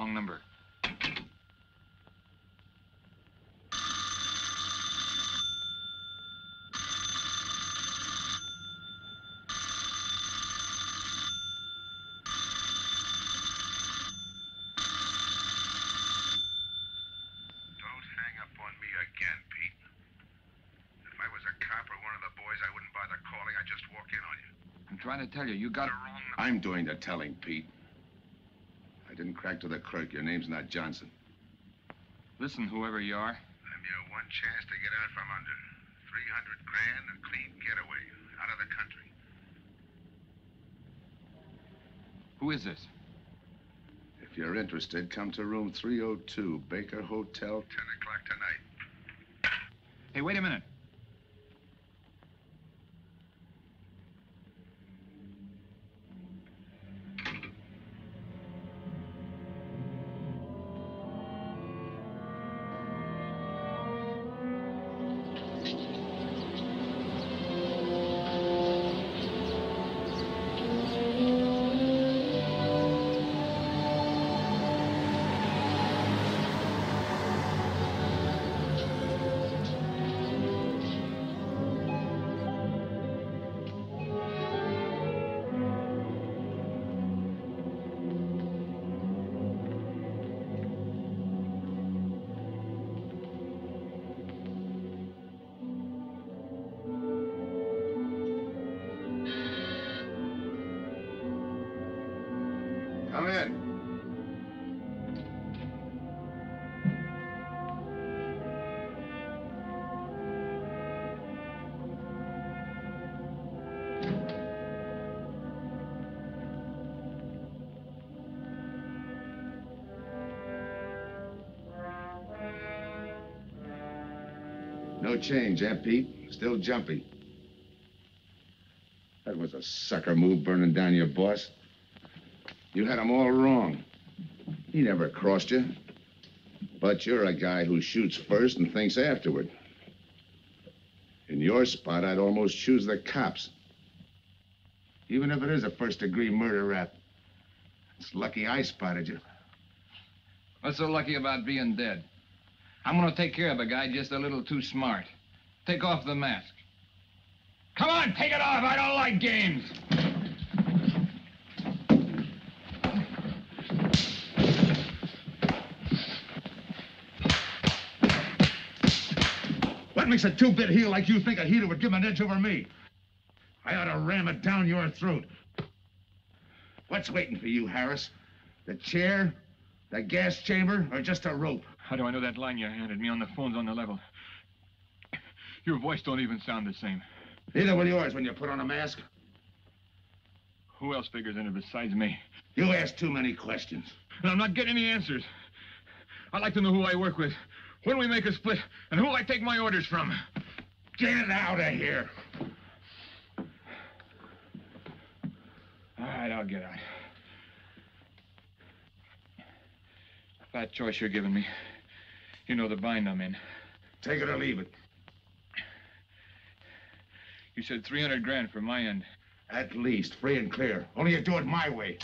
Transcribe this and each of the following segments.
got wrong number. Don't hang up on me again, Pete. If I was a cop or one of the boys, I wouldn't bother calling. I'd just walk in on you. I'm trying to tell you, you got The wrong number. I'm doing the telling, Pete. I to the clerk. Your name's not Johnson. Listen, whoever you are. I'm your one chance to get out from under. 300 grand, a clean getaway. Out of the country. Who is this? If you're interested, come to room 302, Baker Hotel. 10 o'clock tonight. Hey, wait a minute. Change, eh, Pete? Still jumpy. That was a sucker move burning down your boss. You had him all wrong. He never crossed you. But you're a guy who shoots first and thinks afterward. In your spot, I'd almost choose the cops. Even if it is a first degree murder rap. It's lucky I spotted you. What's so lucky about being dead? I'm gonna take care of a guy just a little too smart. Take off the mask. Come on, take it off. I don't like games. What makes a two-bit heel like you think a heater would give an edge over me? I ought to ram it down your throat. What's waiting for you, Harris? The chair, the gas chamber, or just a rope? How do I know that line you handed me on the phone's on the level? Your voice don't even sound the same. Neither will yours when you put on a mask. Who else figures in it besides me? You ask too many questions. And I'm not getting any answers. I'd like to know who I work with, when we make a split, and who I take my orders from. Get out of here. All right, I'll get out. That choice you're giving me. You know the bind I'm in. Take it or leave it. You said 300 grand for my end. At least, free and clear. Only you do it my way.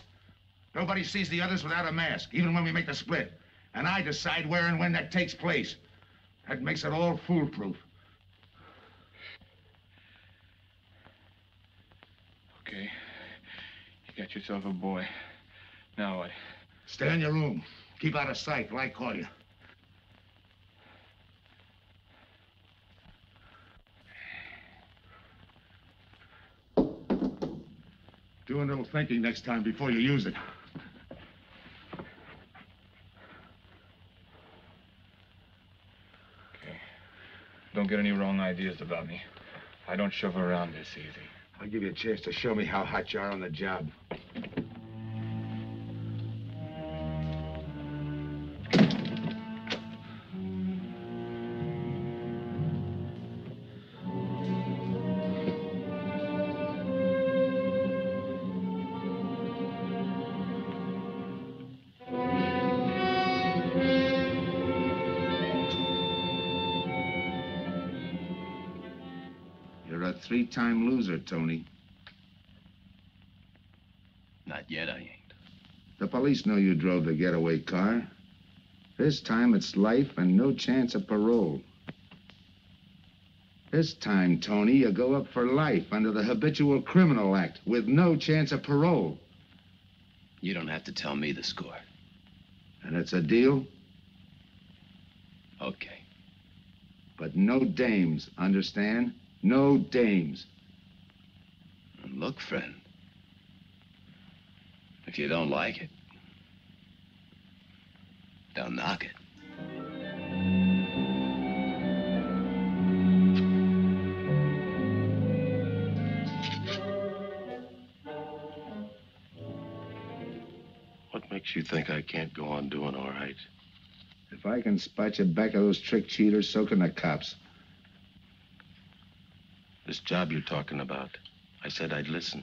Nobody sees the others without a mask, even when we make the split. And I decide where and when that takes place. That makes it all foolproof. Okay. You got yourself a boy. Now what? Stay in your room. Keep out of sight till I call you. Do a little thinking next time before you use it. Okay. Don't get any wrong ideas about me. I don't shove around this easy. I'll give you a chance to show me how hot you are on the job. A three-time loser, Tony. Not yet, I ain't. The police know you drove the getaway car. This time it's life and no chance of parole. This time, Tony, you go up for life under the Habitual Criminal Act with no chance of parole. You don't have to tell me the score. And it's a deal, Okay. but no dames, understand? No dames. And look, friend. If you don't like it, don't knock it. What makes you think I can't go on doing all right? If I can spot you back of those trick cheaters, so can the cops. This job you're talking about, I said I'd listen.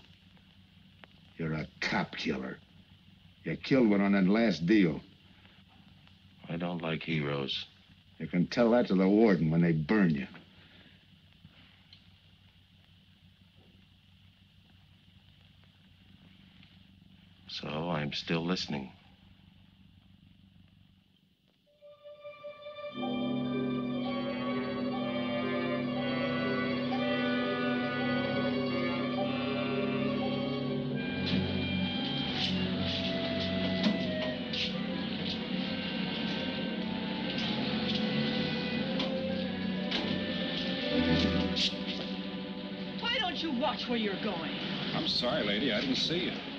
You're a cop killer. You killed one on that last deal. I don't like heroes. You can tell that to the warden when they burn you. So I'm still listening. Lady. I didn't see you.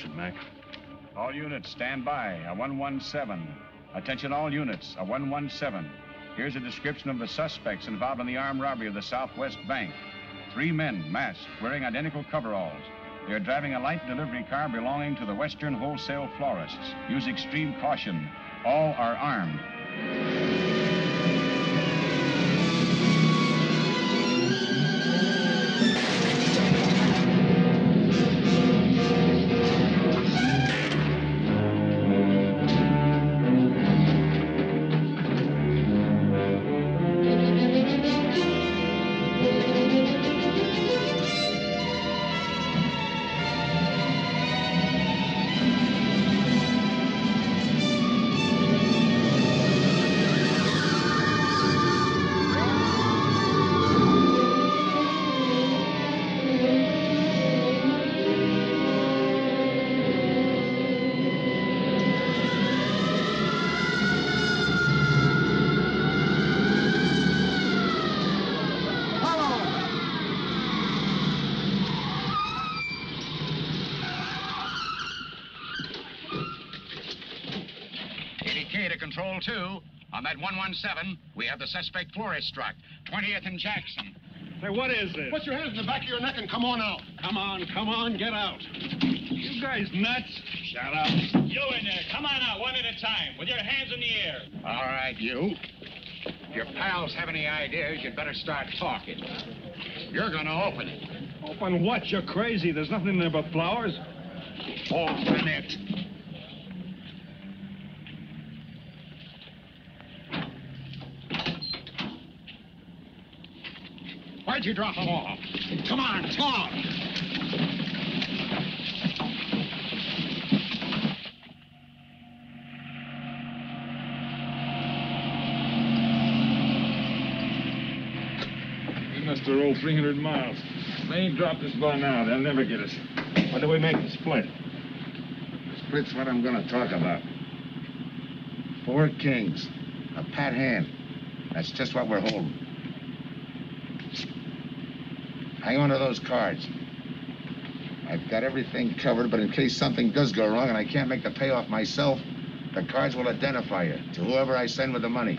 Description, Mac. All units, stand by. A 117. Attention, all units. A 117. Here's a description of the suspects involved in the armed robbery of the Southwest Bank. Three men, masked, wearing identical coveralls. They're driving a light delivery car belonging to the Western Wholesale Florists. Use extreme caution. All are armed. we have the suspect Flores struck. 20th and Jackson. Hey, what is this? Put your hands in the back of your neck and come on out. Come on, come on, get out. You guys nuts? Shut up. You in there, come on out one at a time with your hands in the air. All right, you. If your pals have any ideas, you'd better start talking. You're gonna open it. Open what? You're crazy. There's nothing in there but flowers. Open it. Why'd you drop them off? Come on, talk. We must have rolled 300 miles. They ain't dropped us by now. They'll never get us. What do we make the split? Split's what I'm gonna talk about. Four kings. A pat hand. That's just what we're holding. Hang on to those cards. I've got everything covered, but in case something does go wrong and I can't make the payoff myself, the cards will identify you to whoever I send with the money.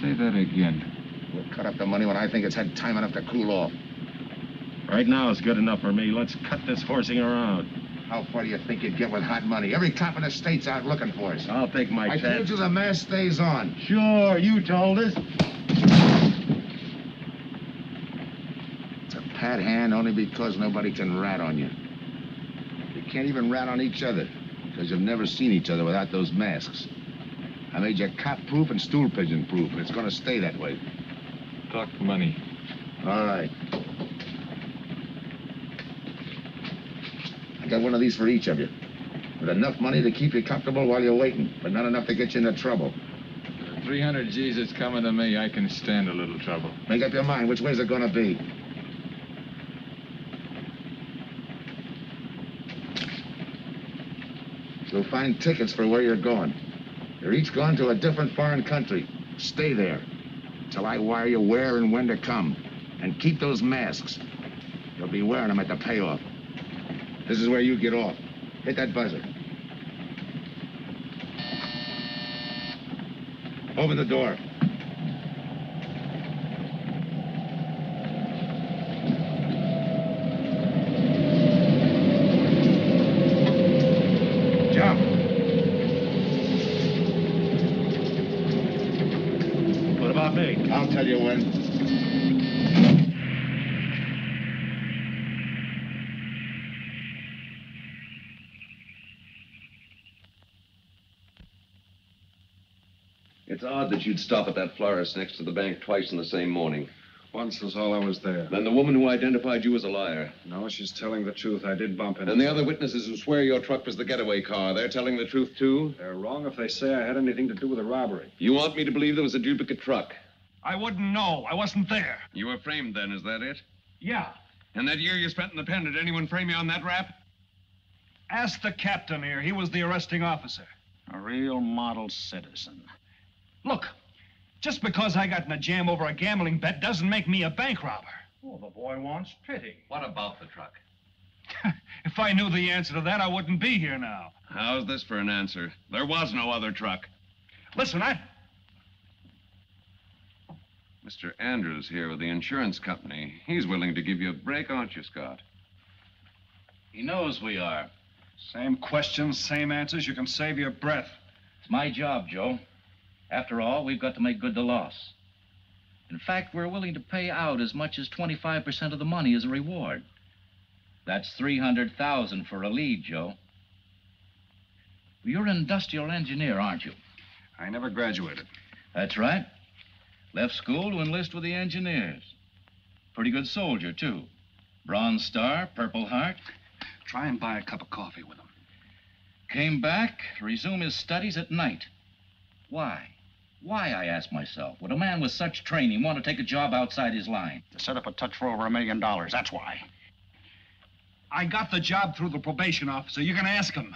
Say that again. We'll cut up the money when I think it's had time enough to cool off. Right now is good enough for me. Let's cut this horsing around. How far do you think you'd get with hot money? Every cop in the state's out looking for us. I'll take my chance. I told you the mask stays on. Sure, you told us. It's a pat hand only because nobody can rat on you. You can't even rat on each other because you've never seen each other without those masks. I made you cop-proof and stool pigeon-proof, and it's going to stay that way. Talk money. All right. I got one of these for each of you. With enough money to keep you comfortable while you're waiting, but not enough to get you into trouble. 300 G's that's coming to me, I can stand a little trouble. Make up your mind. Which way's it going to be? You'll find tickets for where you're going. You're each going to a different foreign country. Stay there till I wire you where and when to come. And keep those masks. You'll be wearing them at the payoff. This is where you get off. Hit that buzzer. Open the door. Jump. What about me? I'll tell you when. It's odd that you'd stop at that florist next to the bank twice in the same morning. Once was all I was there. Then the woman who identified you as a liar. No, she's telling the truth. I did bump into And the other witnesses who swear your truck was the getaway car, they're telling the truth too? They're wrong if they say I had anything to do with the robbery. You want me to believe there was a duplicate truck? I wouldn't know. I wasn't there. You were framed then, is that it? Yeah. And that year you spent in the pen, did anyone frame you on that rap? Ask the captain here. He was the arresting officer. A real model citizen. Look, just because I got in a jam over a gambling bet doesn't make me a bank robber. Oh, the boy wants pity. What about the truck? If I knew the answer to that, I wouldn't be here now. How's this for an answer? There was no other truck. Listen, I. Mr. Andrews here with the insurance company. He's willing to give you a break, aren't you, Scott? He knows we are. Same questions, same answers. You can save your breath. It's my job, Joe. After all, we've got to make good the loss. In fact, we're willing to pay out as much as 25% of the money as a reward. That's 300,000 for a lead, Joe. You're an industrial engineer, aren't you? I never graduated. That's right. Left school to enlist with the engineers. Pretty good soldier, too. Bronze Star, Purple Heart. Try and buy a cup of coffee with him. Came back to resume his studies at night. Why? Why, I ask myself, would a man with such training want to take a job outside his line? To set up a touch for over a million dollars. That's why. I got the job through the probation officer. You can ask him.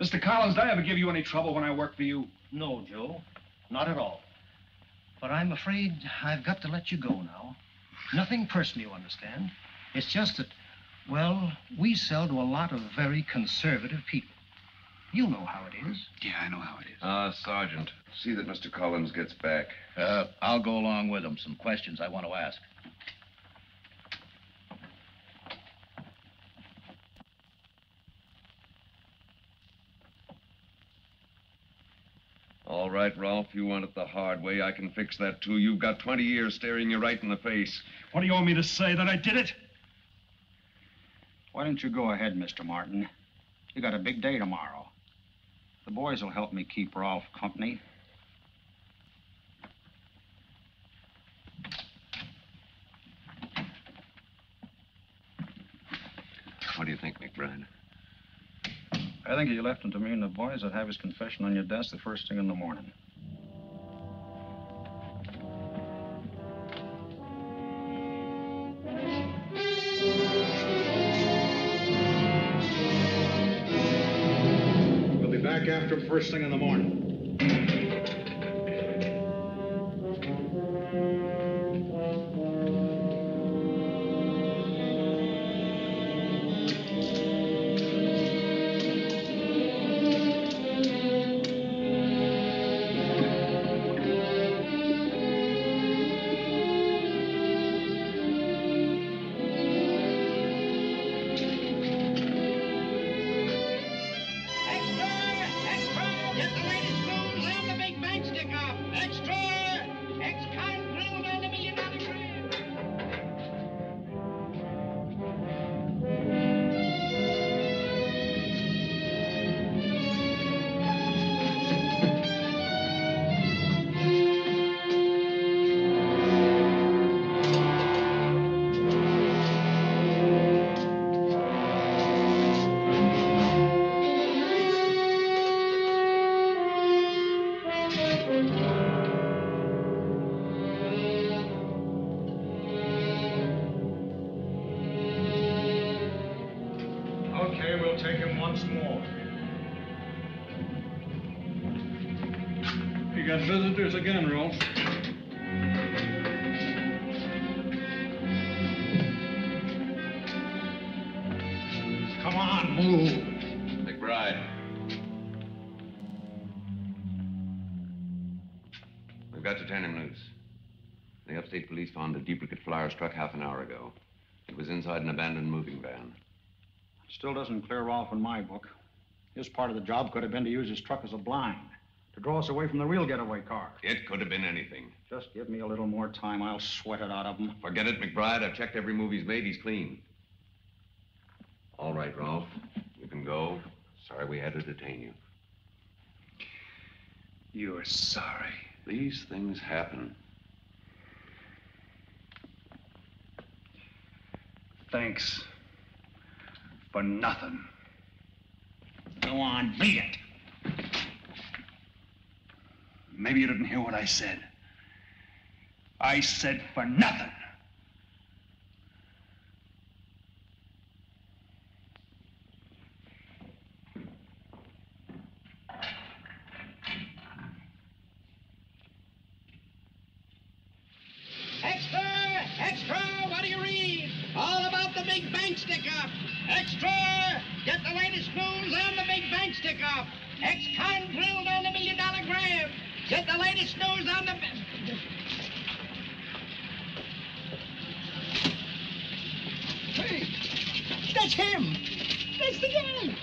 Mr. Collins, did I ever give you any trouble when I worked for you? No, Joe. Not at all. But I'm afraid I've got to let you go now. Nothing personal, you understand. It's just that, well, we sell to a lot of very conservative people. You know how it is. Yeah, I know how it is. Ah, Sergeant. See that Mr. Collins gets back. Uh, I'll go along with him. Some questions I want to ask. All right, Rolfe, you want it the hard way. I can fix that, too. You've got 20 years staring you right in the face. What do you want me to say? That I did it? Why don't you go ahead, Mr. Martin? You got a big day tomorrow. The boys will help me keep Rolfe company. What do you think, McBride? I think you left him to me and the boys would have his confession on your desk the first thing in the morning. First thing in the morning. Found a duplicate flyer struck half an hour ago. It was inside an abandoned moving van. It still doesn't clear off in my book. His part of the job could have been to use his truck as a blind, to draw us away from the real getaway car. It could have been anything. Just give me a little more time. I'll sweat it out of him. Forget it, McBride. I've checked every move he's made. He's clean. All right, Rolfe. You can go. Sorry we had to detain you. You're sorry. These things happen. Thanks. For nothing. Go on, beat it. Maybe you didn't hear what I said. I said for nothing. Extra! Extra! What do you read? All about the big bank stick up. Extra! Get the latest news and the big bank stick up. Ex-con grilled on the million dollar grab. Get the latest news on the. Hey, that's him. That's the guy.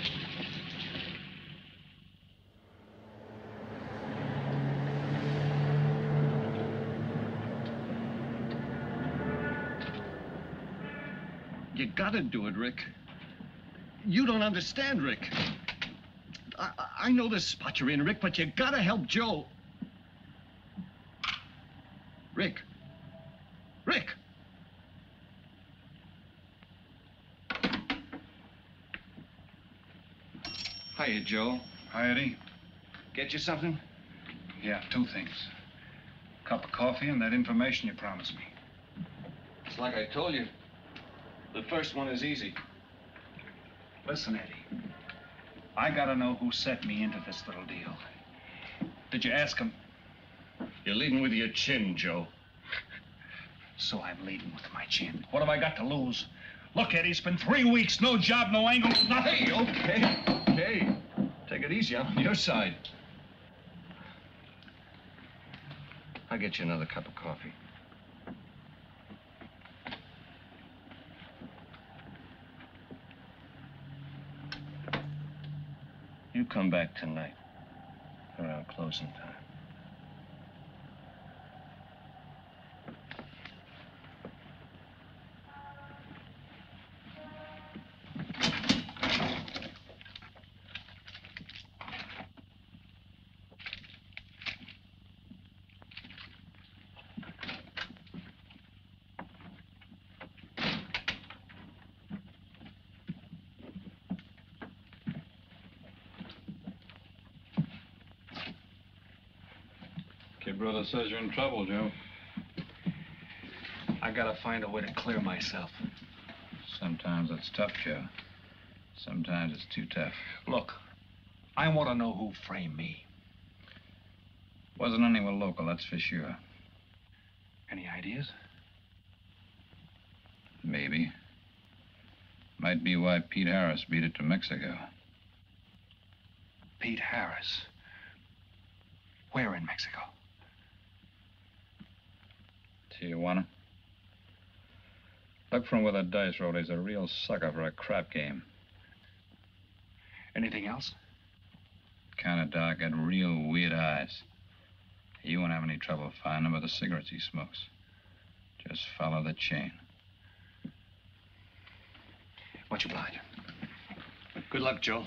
You gotta do it, Rick. You don't understand, Rick. I, I- know the spot you're in, Rick, but you gotta help Joe. Rick. Rick. Hiya, Joe. Hi, Eddie. Get you something? Yeah, two things. A cup of coffee and that information you promised me. It's like I told you. The first one is easy. Listen, Eddie. I gotta know who set me into this little deal. Did you ask him? You're leading with your chin, Joe. So I'm leading with my chin. What have I got to lose? Look, Eddie, it's been three weeks, no job, no angle, nothing. Hey, okay, okay. Take it easy. I'm on your side. I'll get you another cup of coffee. You come back tonight around closing time. Your brother says you're in trouble, Joe. I gotta find a way to clear myself. Sometimes it's tough, Joe. Sometimes it's too tough. Look, I want to know who framed me. Wasn't anyone local, that's for sure. Any ideas? Maybe. Might be why Pete Harris beat it to Mexico. Pete Harris. Where in Mexico? Tijuana. Look from where the dice rolled. He's a real sucker for a crap game. Anything else? Kind of dark, got real weird eyes. You won't have any trouble finding him with the cigarettes he smokes. Just follow the chain. Much obliged. Good luck, Joe.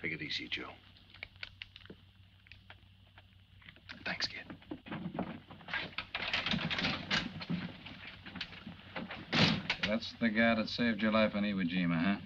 Take it easy, Joe. Thanks, kid. That's the guy that saved your life in Iwo Jima, huh?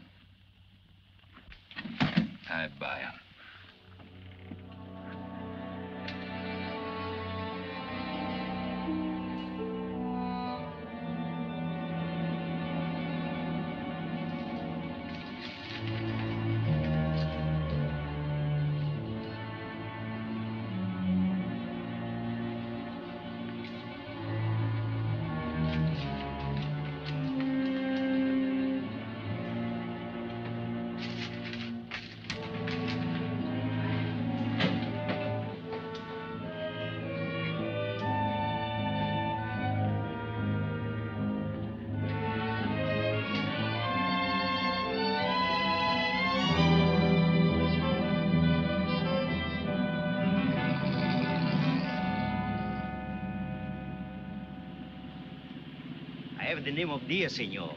The name of Diaz, senor.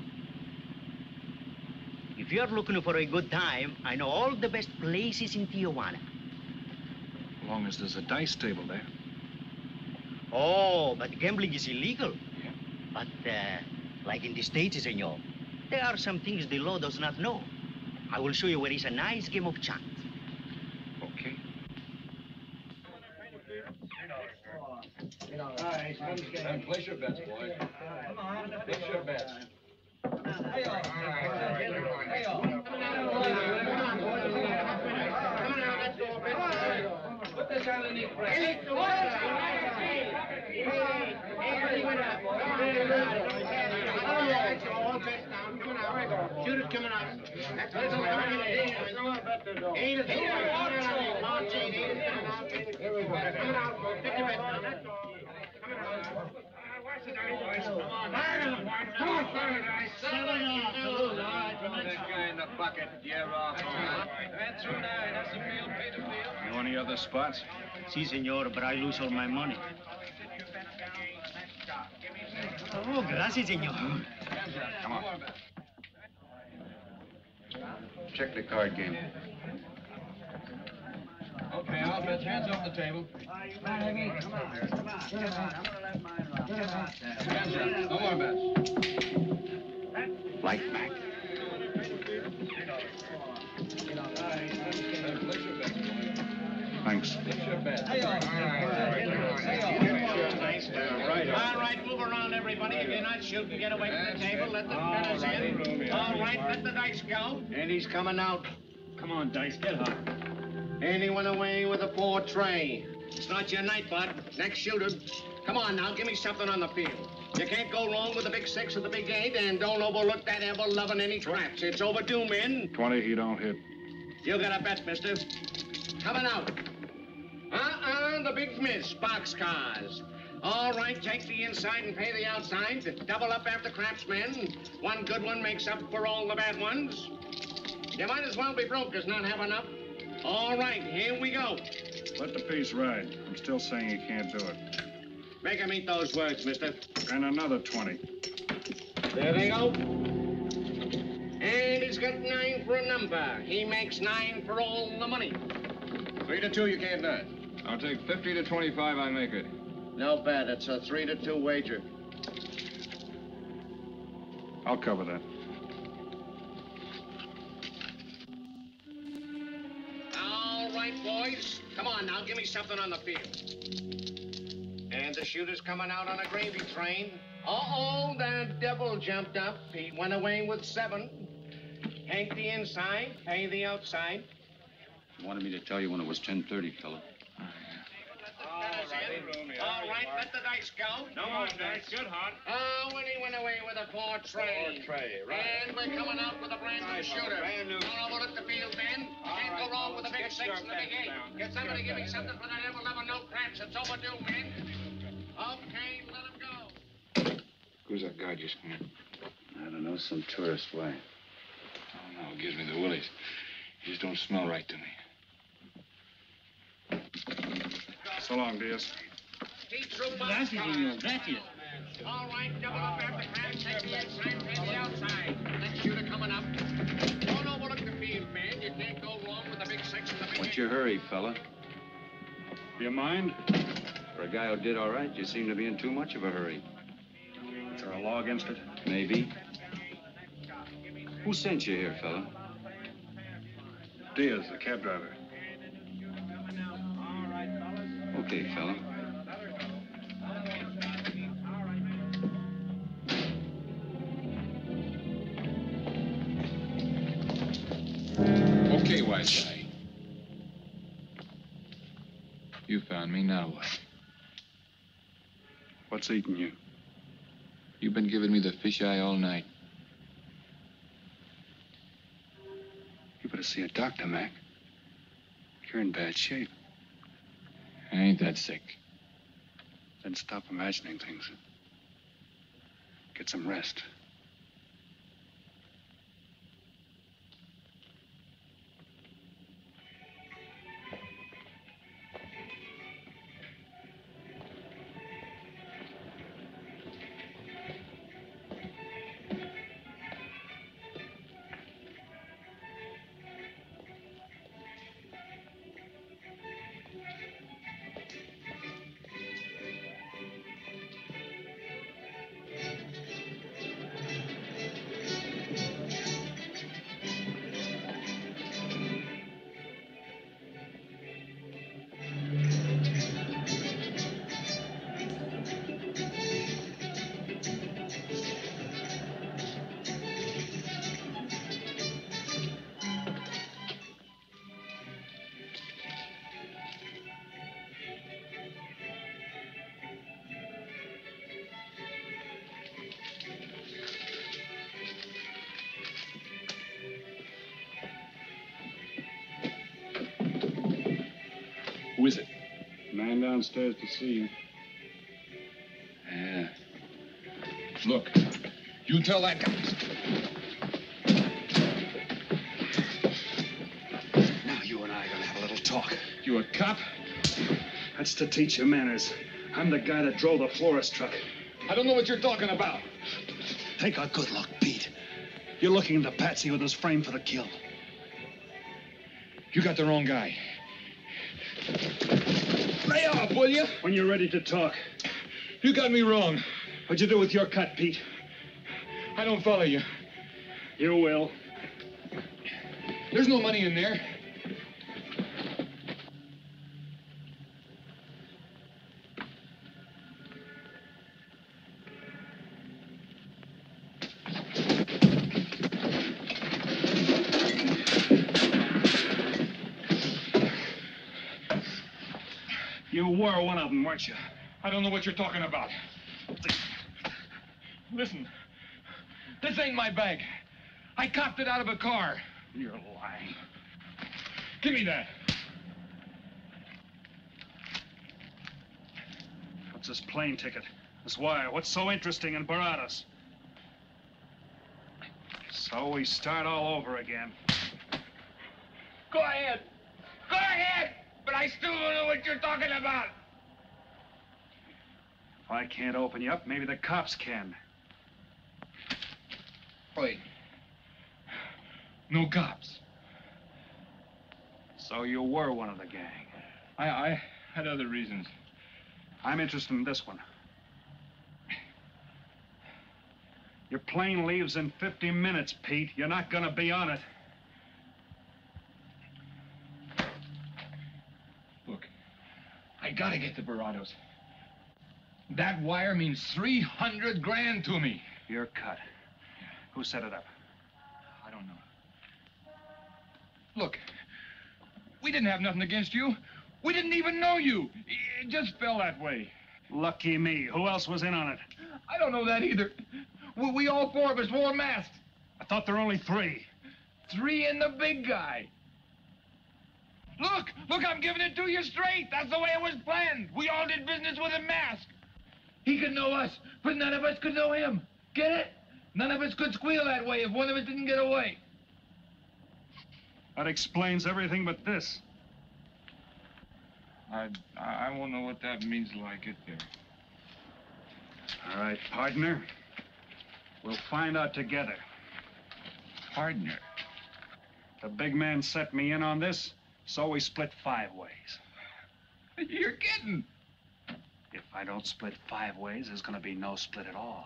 If you're looking for a good time, I know all the best places in Tijuana. As long as there's a dice table there. Oh, but gambling is illegal. Yeah. But, uh, like in the States, senor, there are some things the law does not know. I will show you where is a nice game of chance. Okay. Place your bets, boys. Come on. Place your bets. Put underneath Shoot it coming out. That's what's coming out. Eight is coming out. March eight, eight is coming out. Here we go. Coming out, boys. Pick your bets now. That's all. Coming out. Watch the dice, boys. Come on. Come on, fire dice. Seven off to lose. All right, Throw that guy in the bucket. You're off. That's right. That's the field. Pay the field. Know any other spots? Si, senor, but I lose all my money. Oh, gracias, senor. Come on. Check the card game. Okay, I'll bet Hands off the table. Hands up. Thanks. Place your bets. All right, move around, everybody. If you're not shooting, get away from the table. Let the fellas in. All right, let the dice go. And he's coming out. Come on, Dice, get hot. And he went away with a four tray. It's not your night, bud. Next shooter. Come on now, give me something on the field. You can't go wrong with the big six or the big eight, and don't overlook that ever loving any craps. It's overdue, men. 20, he don't hit. You got a bet, mister. Coming out. Uh-uh, the big miss, boxcars. All right, take the inside and pay the outside. Double up after craps, men. One good one makes up for all the bad ones. You might as well be broke as not have enough. All right, here we go. Let the piece ride. I'm still saying you can't do it. Make him eat those words, mister. And another 20. There they go. And he's got nine for a number. He makes nine for all the money. Three to two, you can't do it. I'll take 50 to 25. I make it. No bet. It's a three to two wager. I'll cover that. All right, right, boys. Come on now, give me something on the field. And the shooter's coming out on a gravy train. Uh-oh, the devil jumped up. He went away with seven. Hank the inside, Hay the outside. You wanted me to tell you when it was 10.30, fella. All right, let the dice go. No more dice. Good, Hart. Oh, when he went away with a four tray. Four tray, right. And we're coming out with a brand new shooter. Brand new. Don't overlook the field, man. Can't go wrong with a big Get six your and a big eight. down. Get somebody Get give me your something for that ever loving no craps. It's overdue, man. Okay, let him go. Who's that guy just come in? I don't know, some tourist. Why? Oh, no, it gives me the willies. He just don't smell right to me. So long, Diaz. Keep through Gracias, señor, gracias. All right, double up after craps. Take the inside, pay the outside. Next shooter coming up. Don't overlook the field, man. You can't go wrong with the big six and the big What's your hurry, fella? Do you mind? For a guy who did all right, you seem to be in too much of a hurry. Is there a law against it? Maybe. Who sent you here, fella? Diaz, the cab driver. Okay, fella. Okay, wise guy. You found me, now what? What's eating you? You've been giving me the fish eye all night. You better see a doctor, Mac. You're in bad shape. I ain't that sick. Then stop imagining things. Get some rest. Downstairs to see you. Yeah. Look, you tell that guy. Now you and I are gonna have a little talk. You a cop? That's to teach you manners. I'm the guy that drove the florist truck. I don't know what you're talking about. Take a good look, Pete. You're looking into Patsy with his frame for the kill. You got the wrong guy. Will you? When you're ready to talk. You got me wrong. What'd you do with your cut, Pete? I don't follow you. You will. There's no money in there. You were one of them, weren't you? I don't know what you're talking about. Listen, this ain't my bag. I copped it out of a car. You're lying. Give me that. What's this plane ticket? This wire? What's so interesting in Baradas? So we start all over again. Go ahead. Go ahead. But I still don't know what you're talking about. If I can't open you up, maybe the cops can. Wait. No cops. So you were one of the gang. I, I had other reasons. I'm interested in this one. Your plane leaves in 50 minutes, Pete. You're not gonna be on it. Gotta get the Barados. That wire means 300 grand to me. You're cut. Who set it up? I don't know. Look, we didn't have nothing against you. We didn't even know you. It just fell that way. Lucky me. Who else was in on it? I don't know that either. We, we all four of us wore masks. I thought there were only three. Three and the big guy. Look, look, I'm giving it to you straight. That's the way it was planned. We all did business with a mask. He could know us, but none of us could know him. Get it? None of us could squeal that way if one of us didn't get away. That explains everything but this. I, I won't know what that means till I get there. All right, partner. We'll find out together. Partner? The big man set me in on this, so we split five ways. You're kidding. If I don't split five ways, there's gonna be no split at all.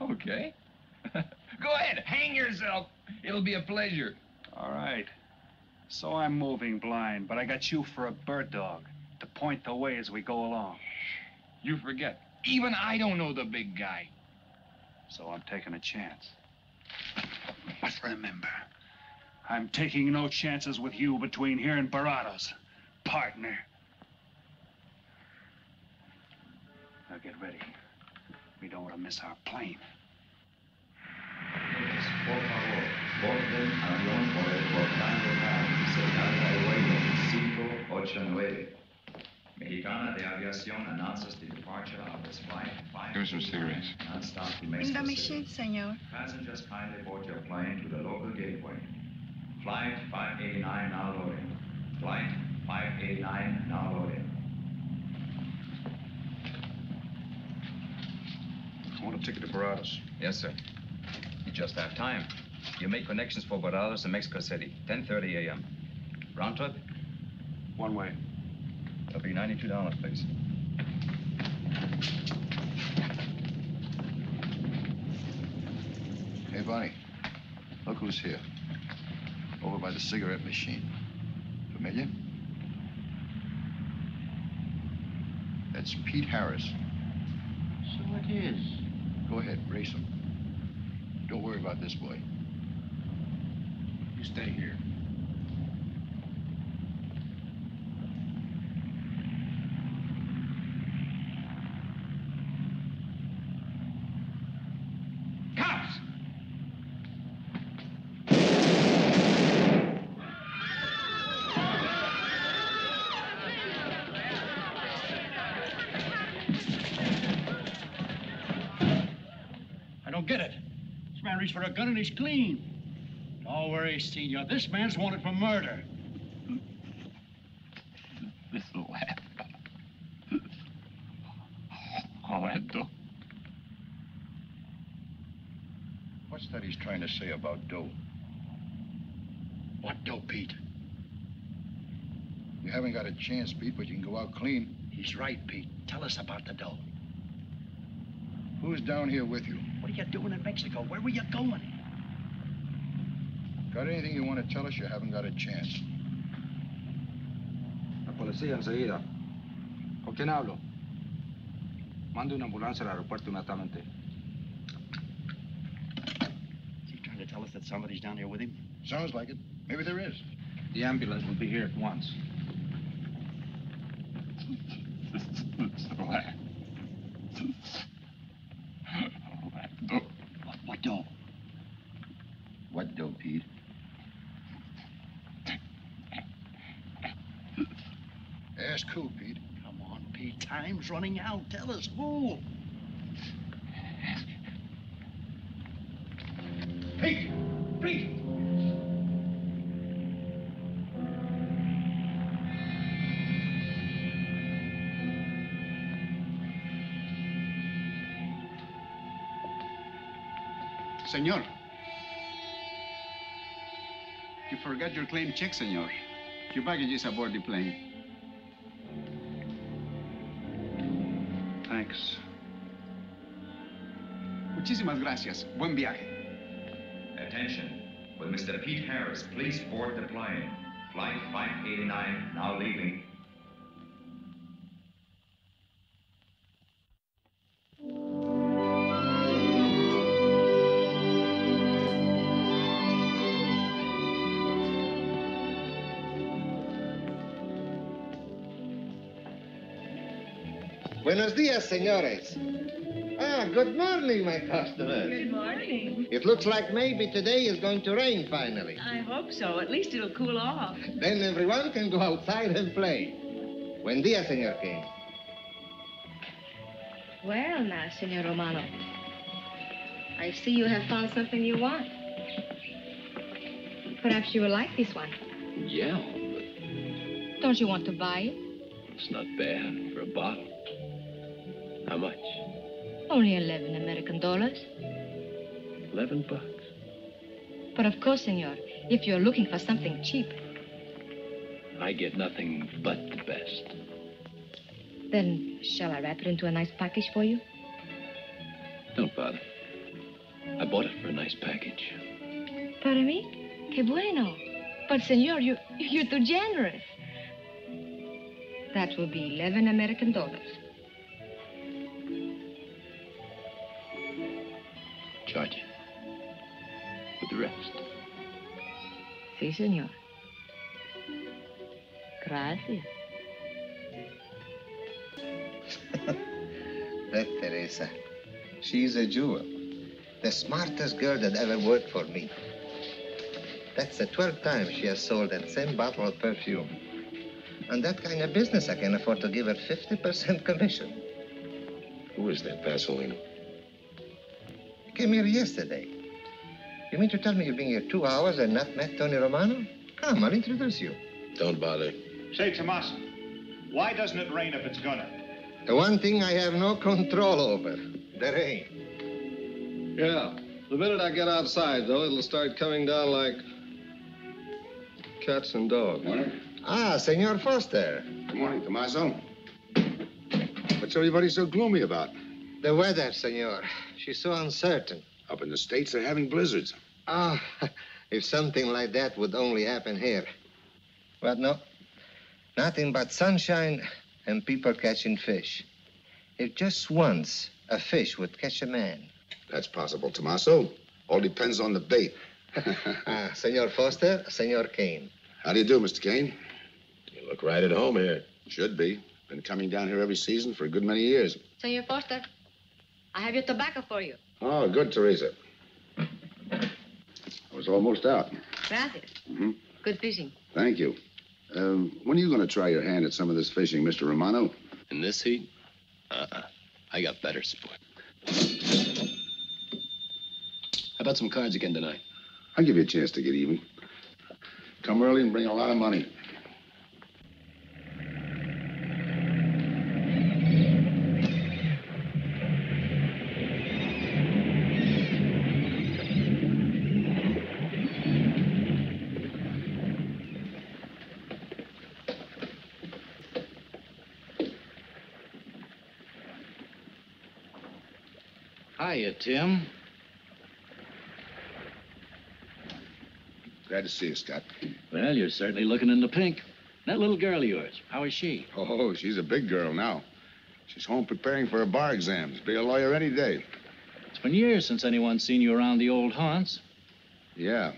Okay. Go ahead, hang yourself. It'll be a pleasure. All right. So I'm moving blind, but I got you for a bird dog to point the way as we go along. You forget. Even I don't know the big guy. So I'm taking a chance. But remember, I'm taking no chances with you between here and Barados, partner. Now get ready. We don't want to miss our plane. Por favor, borden avión por el portal local, señal de vuelo 589. Mexicana de Aviación announces the departure of this flight Give me some cigarettes. non-stop to Mexico City. senor. Passengers kindly board your plane to the local gateway. Flight 589 now loading. Flight 589 now loading. I want a ticket to Baradas. Yes, sir. You just have time. You make connections for Baradas and Mexico City, 10.30 a.m. Round trip? One way. That'll be $92, please. Hey, Bonnie. Look who's here. Over by the cigarette machine. Familiar? That's Pete Harris. So it is. Go ahead, race him. Don't worry about this boy. You stay here. A gun and he's clean. Don't worry, Senor. This man's wanted for murder. This will happen. All that. What's that he's trying to say about dough? What dope, Pete? You haven't got a chance, Pete, but you can go out clean. He's right, Pete. Tell us about the dough. Who's down here with you? What are you doing in Mexico? Where were you going? Got anything you want to tell us? You haven't got a chance. La policía enseguida. ¿Con quién hablo? Mande una ambulancia al aeropuerto inmediatamente. Is he trying to tell us that somebody's down here with him? Sounds like it. Maybe there is. The ambulance will be here at once. What, what dough? What dough, Pete? Ask who, Pete? Come on, Pete. Running out. Tell us who. Pete! Pete! Senor. You forgot your claim check, senor. Your baggage is aboard the plane. Muchísimas gracias. Buen viaje. Attention. with Mr. Pete Harris please board the plane? Flight 589 now leaving. Buenos días, señores. Good morning, my customers. Good morning. It looks like maybe today is going to rain finally. I hope so. At least it'll cool off. Then everyone can go outside and play. Buen dia, Senor King. Well, now, Senor Romano. I see you have found something you want. Perhaps you will like this one. Yeah, Don't you want to buy it? it's not bad for a bottle. How much? Only 11 American dollars. Eleven bucks. But of course, Senor, if you're looking for something cheap, I get nothing but the best. then shall I wrap it into a nice package for you? Don't bother. I bought it for a nice package. Para mí? Que bueno. But, Senor, you, you're too generous. That will be 11 American dollars. Charge. With the rest. Sí, Senor. Gracias. That Teresa. She's a jewel. The smartest girl that ever worked for me. That's the 12th time she has sold that same bottle of perfume. On that kind of business, I can afford to give her 50% commission. Who is that Vaseline? You came here yesterday. You mean to tell me you've been here two hours and not met Tony Romano? Come, I'll introduce you. Don't bother. Say, Tomas, why doesn't it rain if it's gonna? The one thing I have no control over the rain. Yeah. The minute I get outside, though, it'll start coming down like cats and dogs. Morning. Ah, Senor Foster. Good morning, Tommaso. What's everybody so gloomy about? The weather, Senor. She's so uncertain. Up in the States, they're having blizzards. Ah, if something like that would only happen here. But no. Nothing but sunshine and people catching fish. If just once a fish would catch a man. That's possible, Tommaso. All depends on the bait. ah, Senor Foster, Senor Kane. How do you do, Mr. Kane? You look right at home here. Should be. Been coming down here every season for a good many years. Senor Foster, I have your tobacco for you. Oh, good, Teresa. I was almost out. Gracias. hmm Good fishing. Thank you. Um, when are you going to try your hand at some of this fishing, Mr. Romano? In this heat? Uh-uh. I got better sport. How about some cards again tonight? I'll give you a chance to get even. Come early and bring a lot of money. Tim. Glad to see you, Scott. Well, you're certainly looking in the pink. That little girl of yours, how is she? Oh, she's a big girl now. She's home preparing for her bar exams. Be a lawyer any day. It's been years since anyone's seen you around the old haunts. Yeah.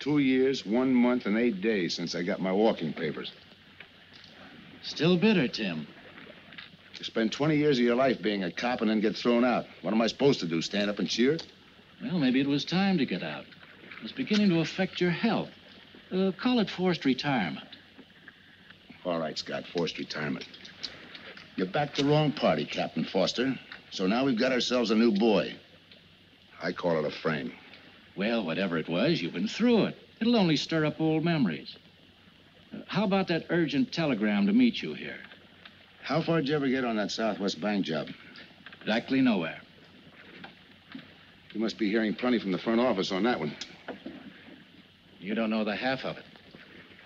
Two years, one month, and eight days since I got my walking papers. Still bitter, Tim. You spend 20 years of your life being a cop and then get thrown out. What am I supposed to do, stand up and cheer? Well, maybe it was time to get out. It was beginning to affect your health. Uh, call it forced retirement. All right, Scott, forced retirement. You backed the wrong party, Captain Foster. So now we've got ourselves a new boy. I call it a frame. Well, whatever it was, you've been through it. It'll only stir up old memories. Uh, how about that urgent telegram to meet you here? How far did you ever get on that Southwest Bank job? Exactly nowhere. You must be hearing plenty from the front office on that one. You don't know the half of it.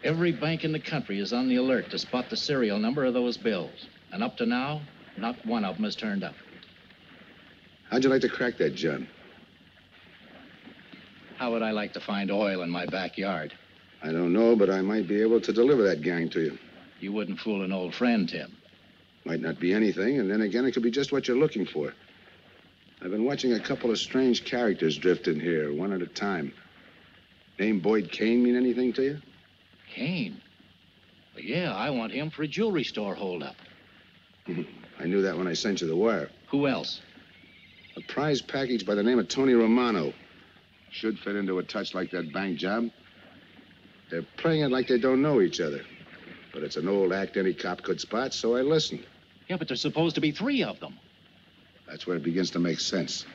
Every bank in the country is on the alert to spot the serial number of those bills. And up to now, not one of them has turned up. How'd you like to crack that, John? How would I like to find oil in my backyard? I don't know, but I might be able to deliver that gang to you. You wouldn't fool an old friend, Tim. Might not be anything, and then again, it could be just what you're looking for. I've been watching a couple of strange characters drift in here, one at a time. Name Boyd Kane mean anything to you? Kane? Well, yeah, I want him for a jewelry store holdup. I knew that when I sent you the wire. Who else? A prize package by the name of Tony Romano. Should fit into a touch like that bank job. They're playing it like they don't know each other. But it's an old act any cop could spot, so I listened. Yeah, but there's supposed to be three of them. That's where it begins to make sense.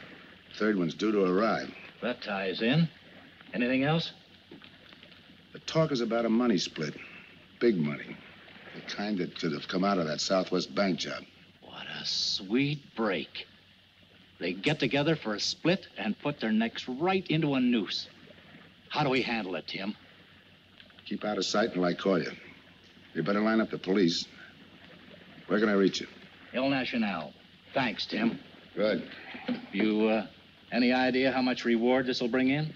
Third one's due to arrive. That ties in. Anything else? The talk is about a money split. Big money. The kind that could have come out of that Southwest Bank job. What a sweet break. They get together for a split and put their necks right into a noose. How do we handle it, Tim? Keep out of sight until I call you. You better line up the police. Where can I reach you? El Nacional. Thanks, Tim. Good. You, uh, any idea how much reward this will bring in?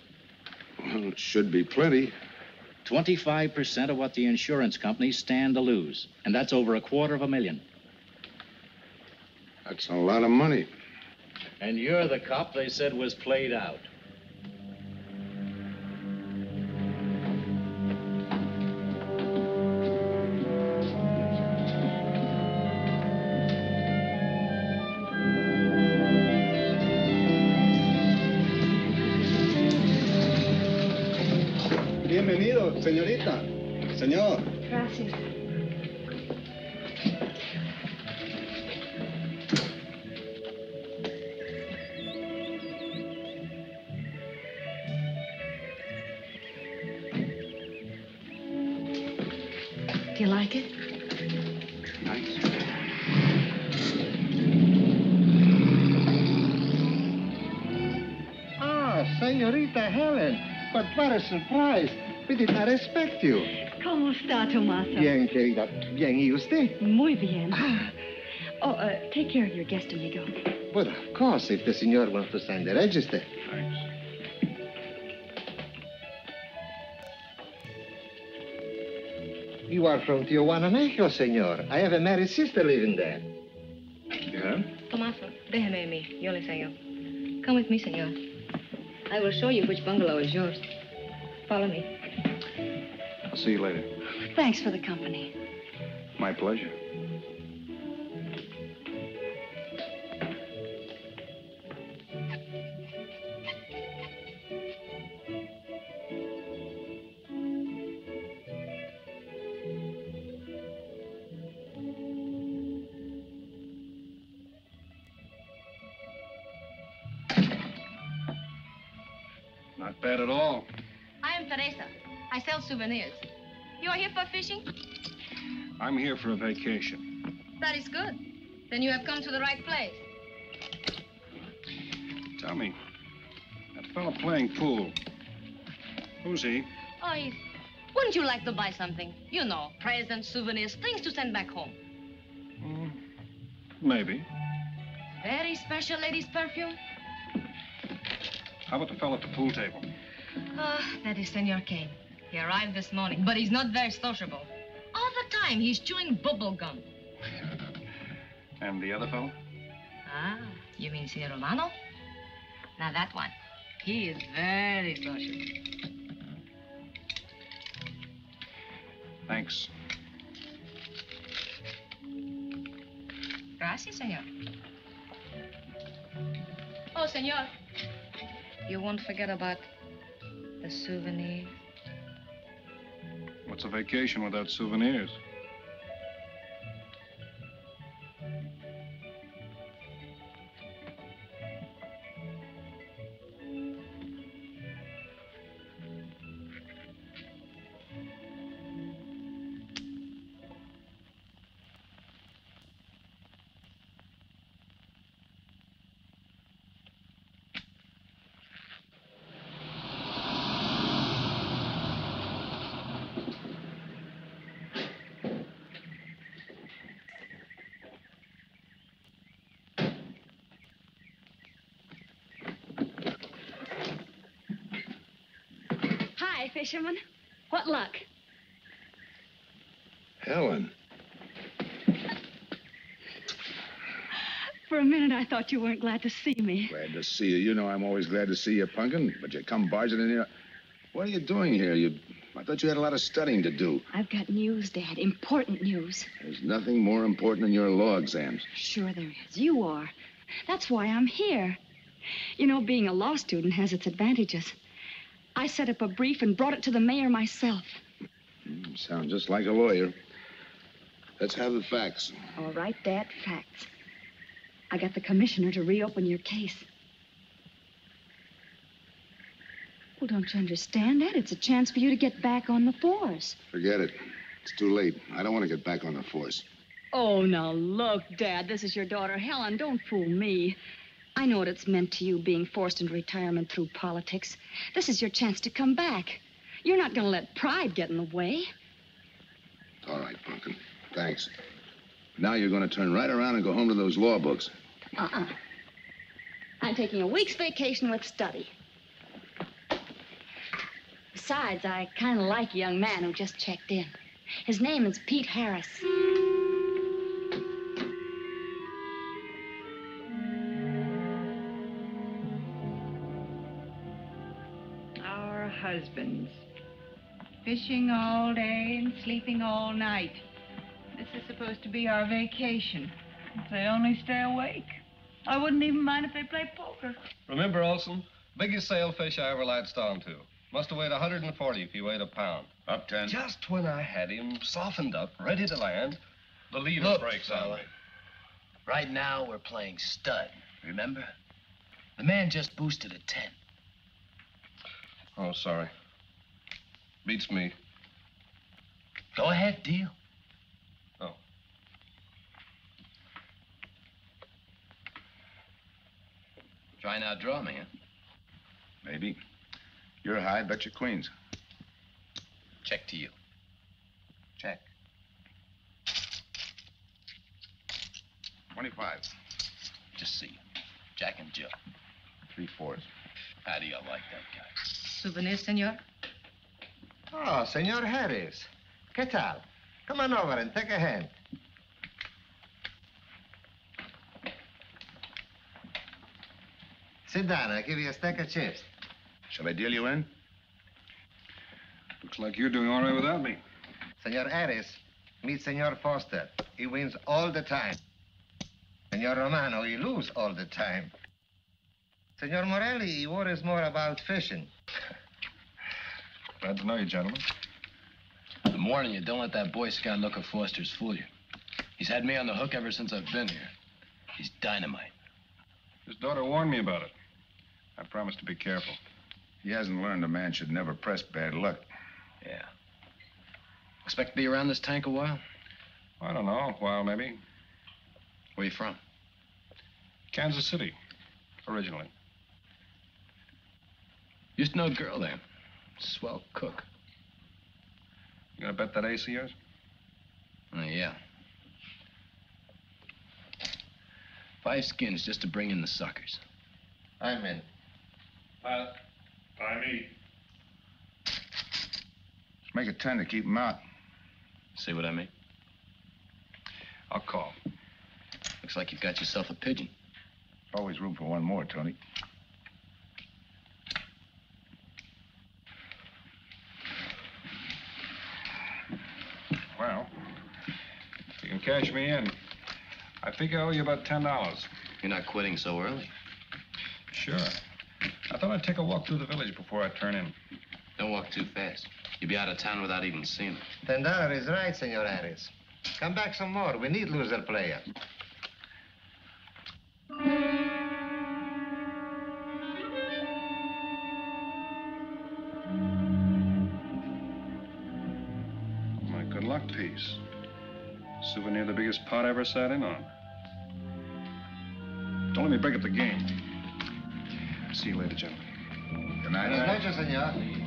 Well, it should be plenty. 25% of what the insurance companies stand to lose. And that's over a quarter of a million. That's a lot of money. And you're the cop they said was played out. But what a surprise. We did not expect you. ¿Cómo está, Tomasa? Bien, querida. Bien, ¿y usted? Muy bien. Oh, uh, take care of your guest, amigo. But of course, if the senor wants to sign the register. Thanks. You are from Tijuana, Mexico, senor. I have a married sister living there. Yeah? Tomaso, déjeme a mí. Yo le enseño. Come with me, senor. I will show you which bungalow is yours. Follow me. I'll see you later. Thanks for the company. My pleasure. I sell souvenirs. You are here for fishing? I'm here for a vacation. That is good. Then you have come to the right place. Tell me, that fellow playing pool, who's he? Oh, he's... Wouldn't you like to buy something? You know, presents, souvenirs, things to send back home. Maybe. Very special ladies' perfume. How about the fellow at the pool table? Ah, that is Senor Kane. He arrived this morning, but he's not very sociable. All the time, he's chewing bubble gum. And the other fellow? Ah, you mean Senor Romano? Now, that one. He is very sociable. Thanks. Gracias, senor. Oh, senor. You won't forget about the souvenir. What's a vacation without souvenirs? Hi, fisherman. What luck? Helen. For a minute, I thought you weren't glad to see me. Glad to see you. You know I'm always glad to see you, Punkin, but you come barging in here. What are you doing here? You I thought you had a lot of studying to do. I've got news, Dad. Important news. There's nothing more important than your law exams. Sure there is. You are. That's why I'm here. You know, being a law student has its advantages. I set up a brief and brought it to the mayor myself. Hmm, you sound just like a lawyer. Let's have the facts. All right, Dad, facts. I got the commissioner to reopen your case. Well, don't you understand that? It's a chance for you to get back on the force. Forget it. It's too late. I don't want to get back on the force. Oh, now look, Dad, this is your daughter Helen. Don't fool me. I know what it's meant to you being forced into retirement through politics. This is your chance to come back. You're not going to let pride get in the way. All right, Pumpkin. Thanks. Now you're going to turn right around and go home to those law books. Uh-uh. I'm taking a week's vacation with study. Besides, I kind of like a young man who just checked in. His name is Pete Harris. Husbands. Fishing all day and sleeping all night. This is supposed to be our vacation. If they only stay awake. I wouldn't even mind if they play poker. Remember, Olson? Biggest sailfish I ever latched onto. Must have weighed 140 if he weighed a pound. Up ten. Just when I had him softened up, ready to land, the leader Look, breaks on fella. me. Right now, we're playing stud, remember? The man just boosted a 10. Oh, sorry. Beats me. Go ahead, deal. Oh. Try not draw me, huh? Maybe. You're high, bet your queens. Check to you. Check. 25. Just see you. Jack and Jill. Three fours. How do you like that guy? Souvenir, senor? Oh, ah, Senor Harris. ¿Qué tal? Come on over and take a hand. Sit down. I'll give you a stack of chips. Shall I deal you in? Looks like you're doing all right without me. Senor Harris, meet Senor Foster. He wins all the time. Senor Romano, he lose all the time. Senor Morelli, he worries more about fishing. Glad to know you, gentlemen. I'm warning you, don't let that Boy Scout look of Foster's fool you. He's had me on the hook ever since I've been here. He's dynamite. His daughter warned me about it. I promised to be careful. He hasn't learned a man should never press bad luck. Yeah. Expect to be around this tank a while? I don't know, a while maybe. Where you from? Kansas City, originally. Used to know a girl there. Swell cook. You gonna bet that ace of yours? Oh, yeah. Five skins just to bring in the suckers. I'm in. Uh, by me. Let's make it ten to keep him out. See what I mean? I'll call. Looks like you've got yourself a pigeon. Always room for one more, Tony. Well, if you can cash me in, I think I owe you about ten dollars. You're not quitting so early. Sure. I thought I'd take a walk through the village before I turn in. Don't walk too fast. You'll be out of town without even seeing it. Ten dollars is right, Senor Harris. Come back some more. We need loser player. Piece. Souvenir the biggest pot I ever sat in on. Don't let me break up the game. See you later, gentlemen. Good night. Buenas noches, senor.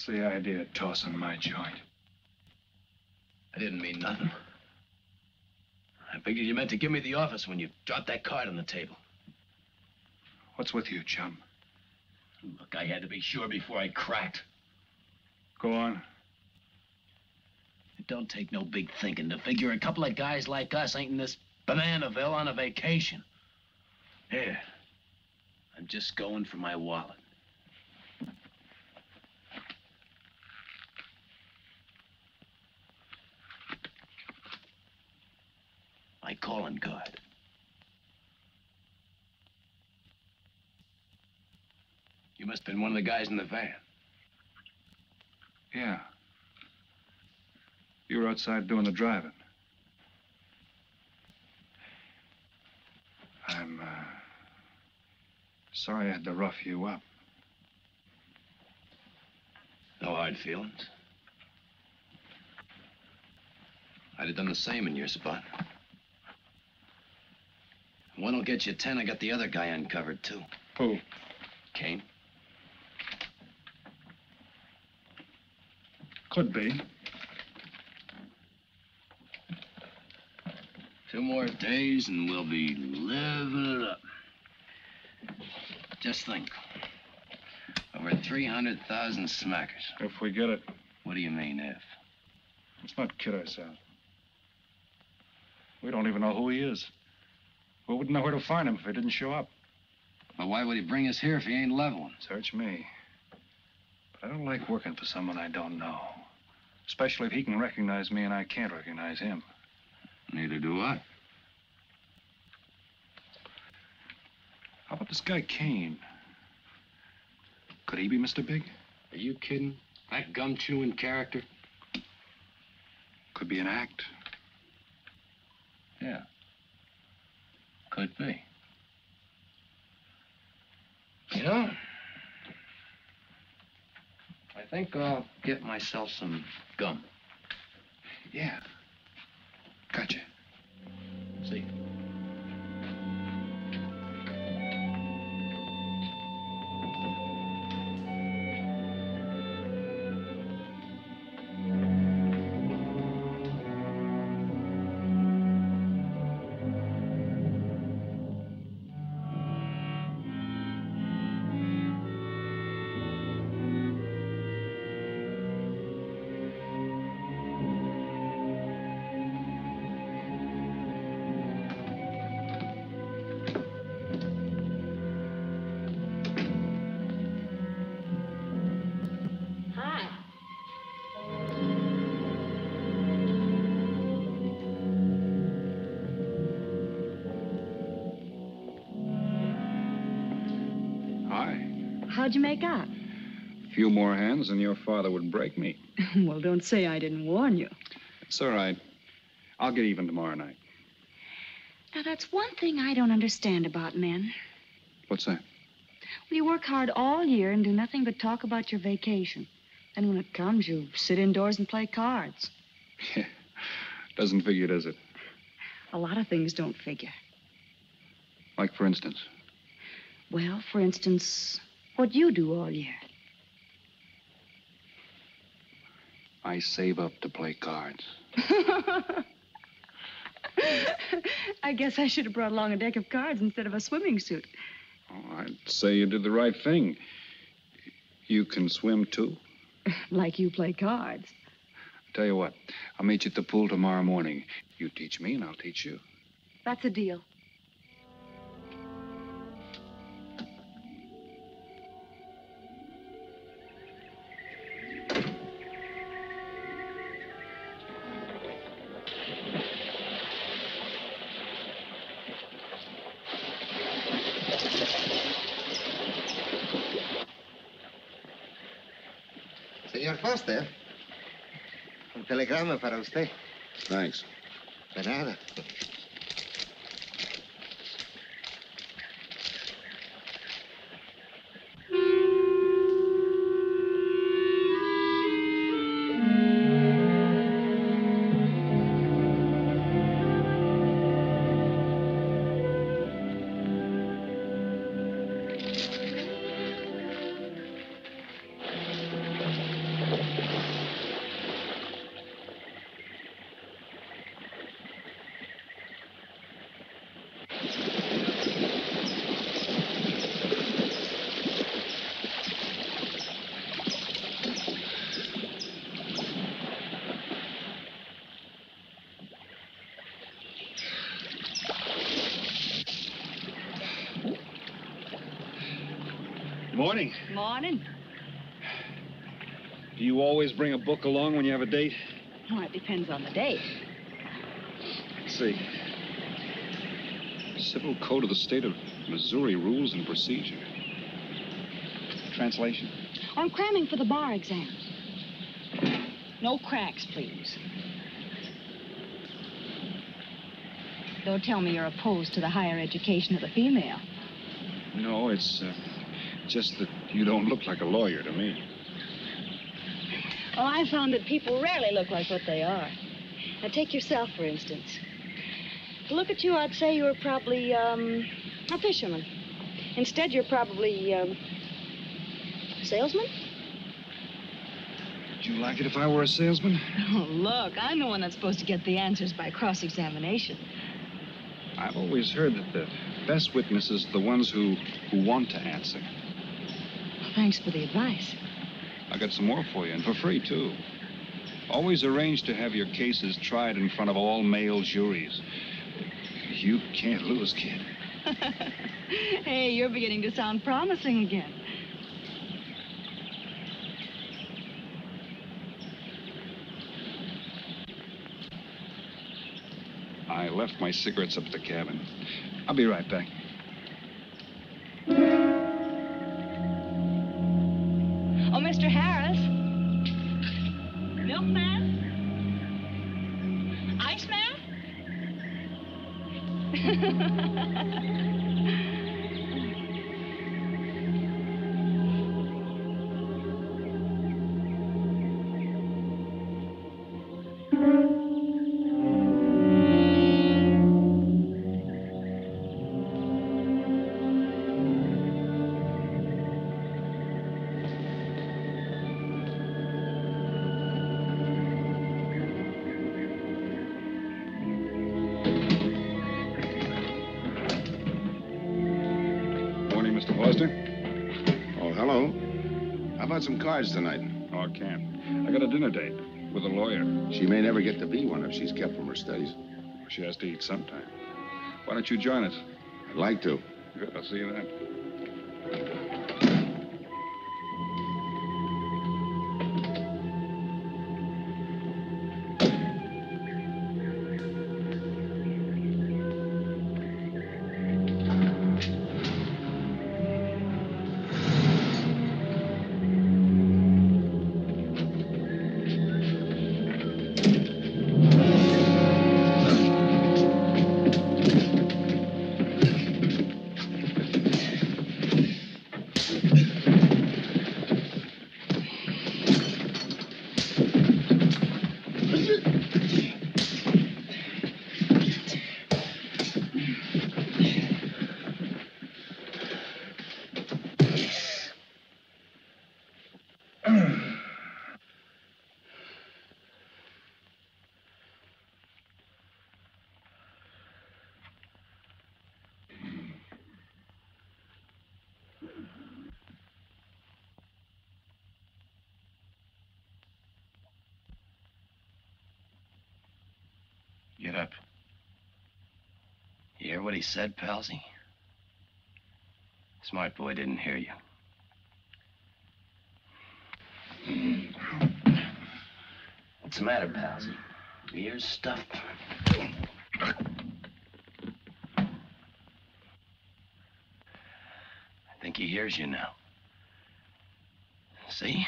What's the idea of tossing my joint? I didn't mean nothing. I figured you meant to give me the office when you dropped that card on the table. What's with you, chum? Look, I had to be sure before I cracked. Go on. It don't take no big thinking to figure a couple of guys like us ain't in this Bananaville on a vacation. Here, I'm just going for my wallet. My calling card. You must have been one of the guys in the van. Yeah. You were outside doing the driving. I'm, uh, sorry I had to rough you up. No hard feelings. I'd have done the same in your spot. One'll get you ten. I got the other guy uncovered, too. Who? Kane. Could be. Two more days and we'll be living it up. Just think. Over 300,000 smackers. If we get it. What do you mean, if? Let's not kid ourselves. We don't even know who he is. We wouldn't know where to find him if he didn't show up. But why would he bring us here if he ain't leveling? Search me. But I don't like working for someone I don't know. Especially if he can recognize me and I can't recognize him. Neither do I. How about this guy Kane? Could he be Mr. Big? Are you kidding? That gum chewing character? Could be an act. Yeah. Could be. You know, I think I'll get myself some gum. Yeah. Gotcha. See. Hi. More hands and your father would break me. well, don't say I didn't warn you. It's all right. I'll get even tomorrow night. Now, that's one thing I don't understand about men. What's that? Well, you work hard all year and do nothing but talk about your vacation. Then when it comes, you sit indoors and play cards. Yeah. Doesn't figure, does it? A lot of things don't figure. Like, for instance. Well, for instance, what you do all year. I save up to play cards. I guess I should have brought along a deck of cards instead of a swimming suit. Oh, I'd say you did the right thing. You can swim, too? Like you play cards. Tell you what, I'll meet you at the pool tomorrow morning. You teach me, and I'll teach you. That's a deal. Un telegrama para usted. Thanks. De nada. Always bring a book along when you have a date? Well, it depends on the date. Let's see. Civil Code of the State of Missouri Rules and Procedure. Translation. I'm cramming for the bar exam. No cracks, please. Don't tell me you're opposed to the higher education of the female. No, it's uh, just that you don't look like a lawyer to me. Well, I found that people rarely look like what they are. Now, take yourself, for instance. To look at you, I'd say you were probably, um, a fisherman. Instead, you're probably, um, a salesman? Would you like it if I were a salesman? Oh, look, I'm the one that's supposed to get the answers by cross-examination. I've always heard that the best witnesses are the ones who, who want to answer. Thanks for the advice. Got some more for you, and for free, too. Always arrange to have your cases tried in front of all male juries. You can't lose, kid. hey, you're beginning to sound promising again. I left my cigarettes up at the cabin. I'll be right back. Some cards tonight? Oh, I can't. I got a dinner date with a lawyer. She may never get to be one if she's kept from her studies. She has to eat sometime. Why don't you join us? I'd like to. Good, I'll see you then. He said, Palsy? Smart boy didn't hear you. What's the matter, Palsy? Your ears stuffed? I think he hears you now. See?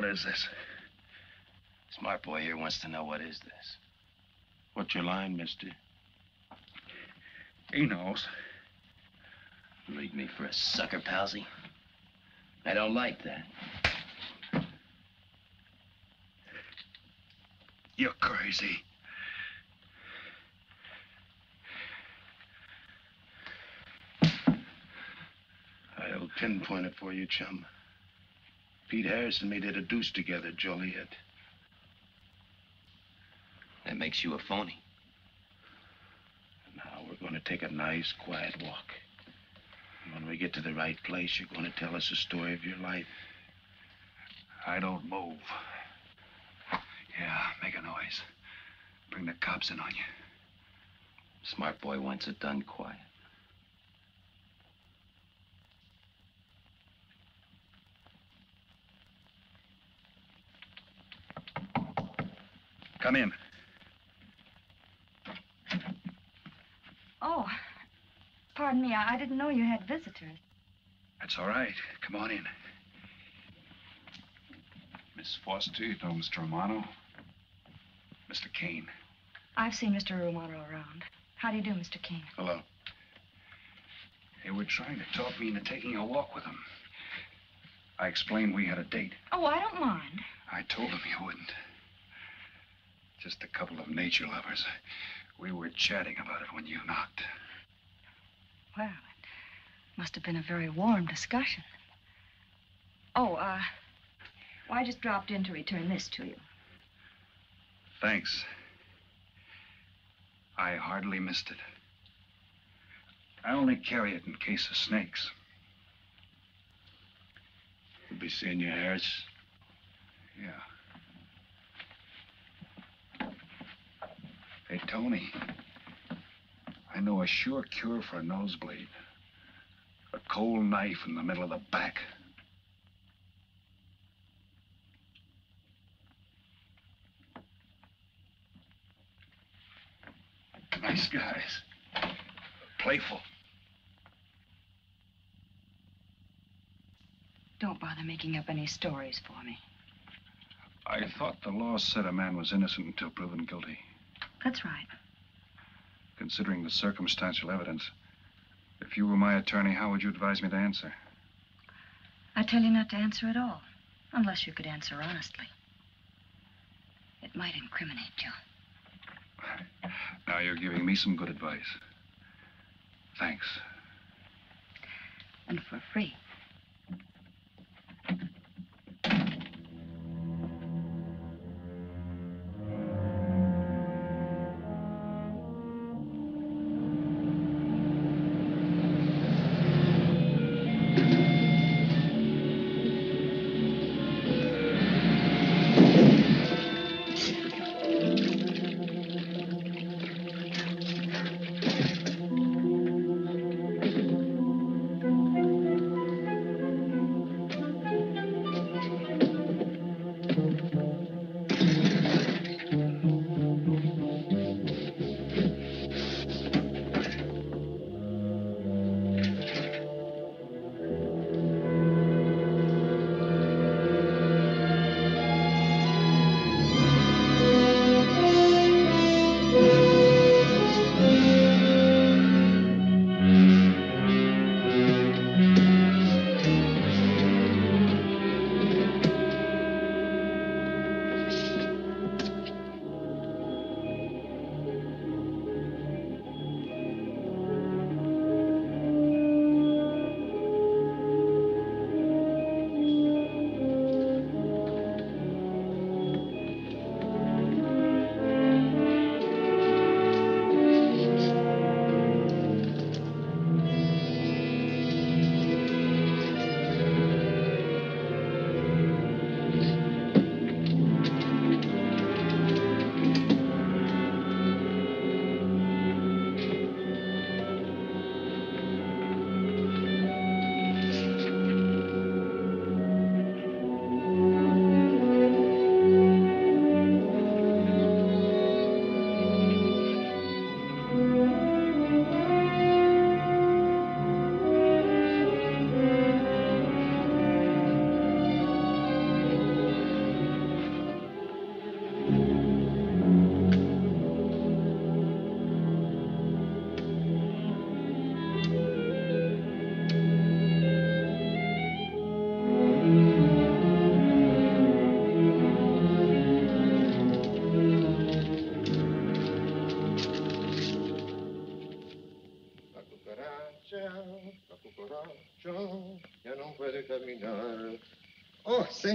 What is this? Smart boy here wants to know what is this. What's your line, mister? He knows. Leave me for a sucker, Palsy. I don't like that. You're crazy. I'll pinpoint it for you, chum. Pete Harris and me did a deuce together, Joliet. That makes you a phony. Now we're going to take a nice, quiet walk. When we get to the right place, you're going to tell us the story of your life. I don't move. Yeah, make a noise. Bring the cops in on you. Smart boy wants it done quiet. Come in. Oh, pardon me. I I didn't know you had visitors. That's all right. Come on in. Miss Foster, you know Mr. Romano? Mr. Kane. I've seen Mr. Romano around. How do you do, Mr. King? Hello. They were trying to talk me into taking a walk with them. I explained we had a date. Oh, I don't mind. I told them you wouldn't. Just a couple of nature lovers. We were chatting about it when you knocked. Well, it must have been a very warm discussion. Oh, uh, well, I just dropped in to return this to you. Thanks. I hardly missed it. I only carry it in case of snakes. We'll be seeing you, Harris. Yeah. Hey, Tony. I know a sure cure for a nosebleed. A cold knife in the middle of the back. Nice guys. Playful. Don't bother making up any stories for me. I thought the law said a man was innocent until proven guilty. That's right. Considering the circumstantial evidence, if you were my attorney, how would you advise me to answer? I tell you not to answer at all, unless you could answer honestly. It might incriminate you. Now you're giving me some good advice. Thanks. And for free.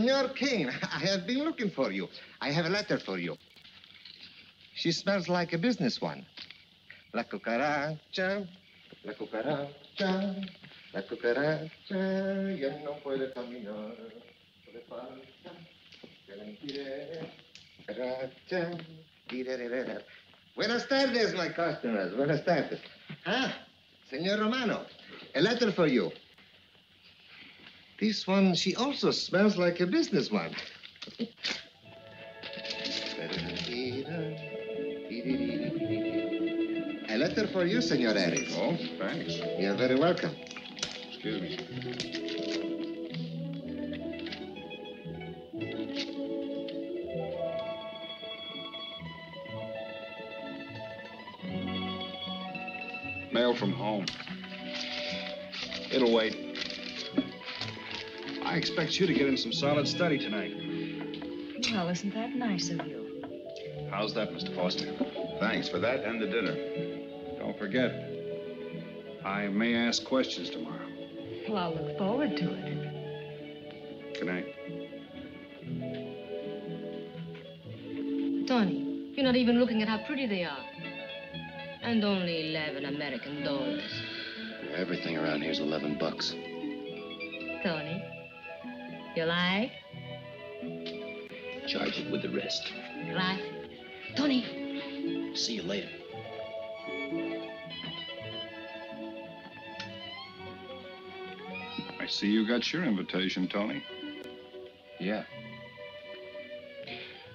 Senor Kane, I have been looking for you. I have a letter for you. She smells like a business one. La cucaracha, la cucaracha, La cucaracha ya no puede caminar. Le falta que la impide. Cucaracha. Buenas tardes, my customers. Buenas tardes. Ah, Senor Romano, a letter for you. This one, she also smells like a business one. A letter for you, Senor Harris. Oh, thanks. You're very welcome. Excuse me. Mail from home. It'll wait. I expect you to get in some solid study tonight. Well, isn't that nice of you? How's that, Mr. Foster? Thanks for that and the dinner. Don't forget, I may ask questions tomorrow. Well, I'll look forward to it. Good night. Tony, you're not even looking at how pretty they are. And only 11 American dollars. Everything around here's 11 bucks. Tony, you like? Charge it with the rest. Gracias. Tony, See you later. I see you got your invitation, Tony. Yeah.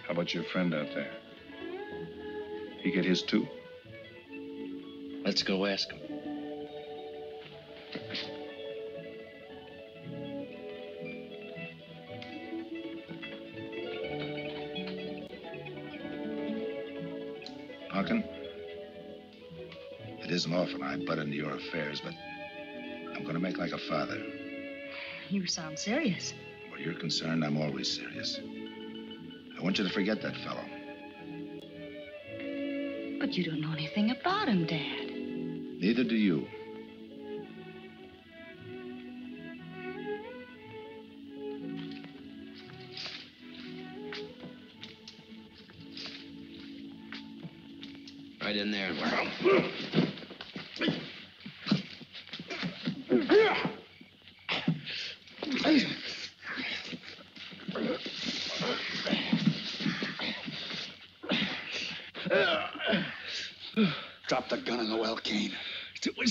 How about your friend out there? He get his too? Let's go ask him. Isn't often I butt into your affairs, but I'm going to make like a father. You sound serious. Where you're concerned, I'm always serious. I want you to forget that fellow. But you don't know anything about him, Dad. Neither do you.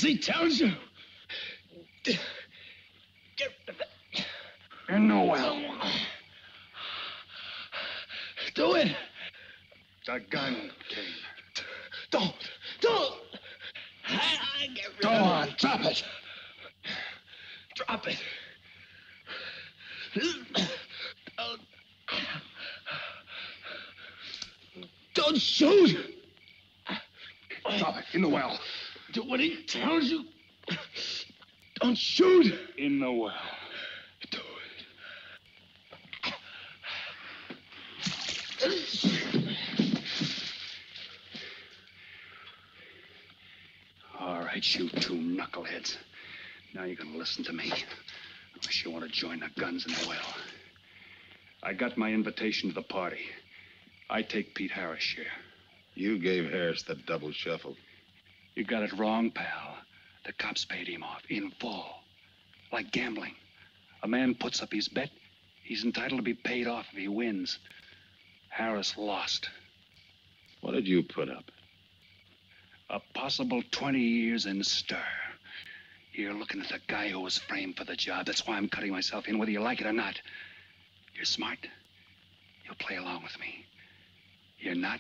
He tells you. In the well. Do it. The gun, came. Don't. Don't. I, I get rid Go on, drop it. Drop it. Don't, don't shoot. Drop it. In the well. Do what he tells you. Don't shoot. In the well. Do All right, you two knuckleheads. Now you're gonna listen to me. Unless you want to join the guns in the well. I got my invitation to the party. I take Pete Harris' share. You gave Harris the double shuffle. You got it wrong, pal. The cops paid him off in full. Like gambling. A man puts up his bet, he's entitled to be paid off if he wins. Harris lost. What did you put up? A possible 20 years in stir. You're looking at the guy who was framed for the job. That's why I'm cutting myself in, whether you like it or not. You're smart. You'll play along with me. You're not.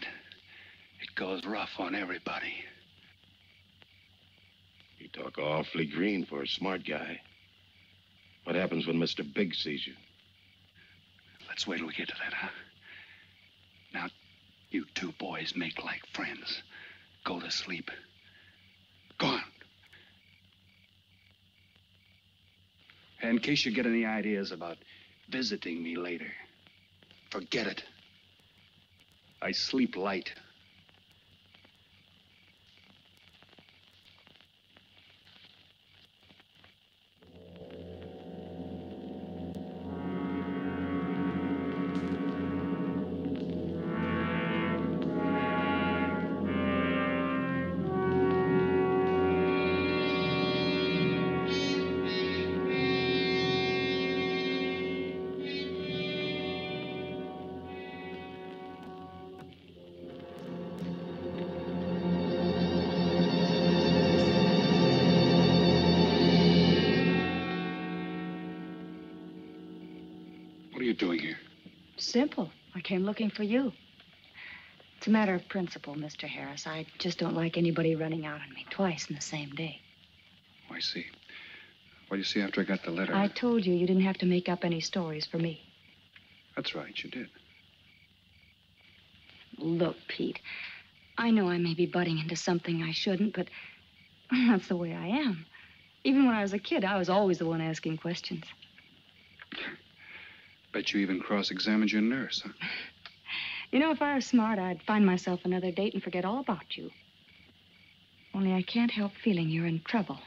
It goes rough on everybody. You talk awfully green for a smart guy. What happens when Mr. Big sees you? Let's wait till we get to that, huh? Now, you two boys make like friends. Go to sleep. Go on. And in case you get any ideas about visiting me later, forget it. I sleep light. Came looking for you. It's a matter of principle, Mr. Harris. I just don't like anybody running out on me twice in the same day. Oh, I see. Well, you see, after I got the letter. I told you you didn't have to make up any stories for me. That's right, you did. Look, Pete, I know I may be butting into something I shouldn't, but that's the way I am. Even when I was a kid, I was always the one asking questions. Bet you even cross examined your nurse, huh? You know, if I were smart, I'd find myself another date and forget all about you. Only I can't help feeling you're in trouble.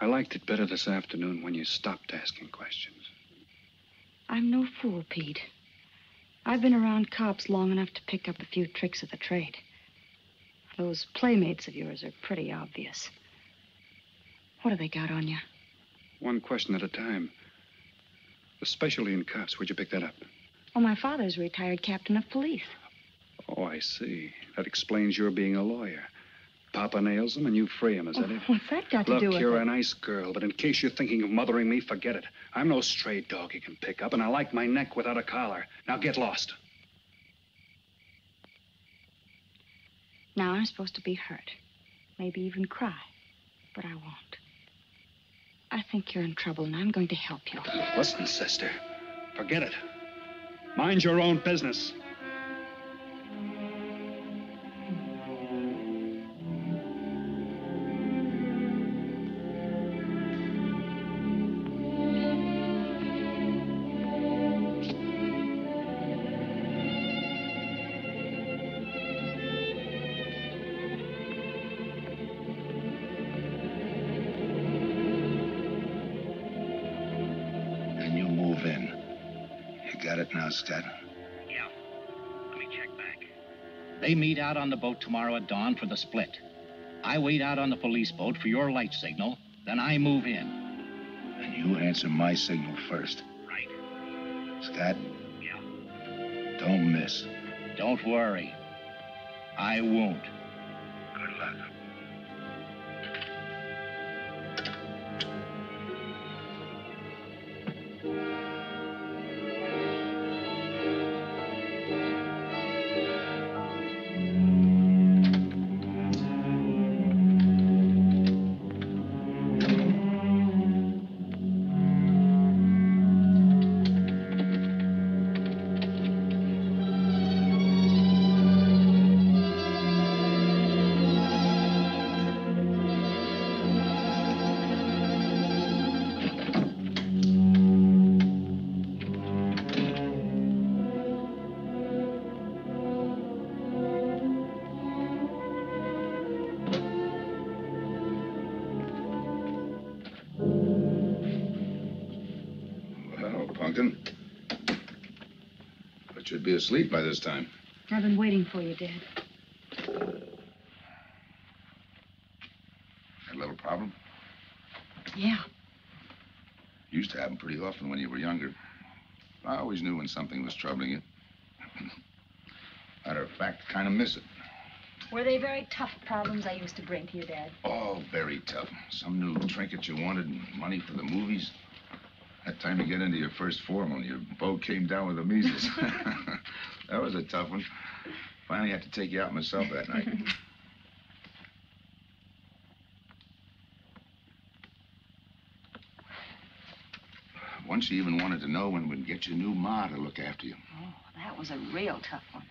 I liked it better this afternoon when you stopped asking questions. I'm no fool, Pete. I've been around cops long enough to pick up a few tricks of the trade. Those playmates of yours are pretty obvious. What have they got on you? One question at a time. Especially in cops. Where'd you pick that up? Oh, my father's a retired captain of police. Oh, I see. That explains your being a lawyer. Papa nails him and you free him, is that Oh, it? what's that got to do with it? you're a nice girl, but in case you're thinking of mothering me, forget it. I'm no stray dog you can pick up, and I like my neck without a collar. Now get lost. Now I'm supposed to be hurt. Maybe even cry. But I won't. Think you're in trouble, and I'm going to help you. Listen, sister. Forget it. Mind your own business. The boat tomorrow at dawn for the split. I wait out on the police boat for your light signal, then I move in. And you answer my signal first. Right. Scott? Yeah. Don't miss. Don't worry. I won't. You'd be asleep by this time. I've been waiting for you, Dad. Had a little problem? Yeah. Used to happen pretty often when you were younger. I always knew when something was troubling you. Matter of fact, kind of miss it. Were they very tough problems I used to bring to you, Dad? Oh, very tough. Some new trinket you wanted, and money for the movies. That time you get into your first formal, your boat came down with the measles. that was a tough one. Finally had to take you out myself that night. Once you even wanted to know when we'd get your new ma to look after you. Oh, that was a real tough one.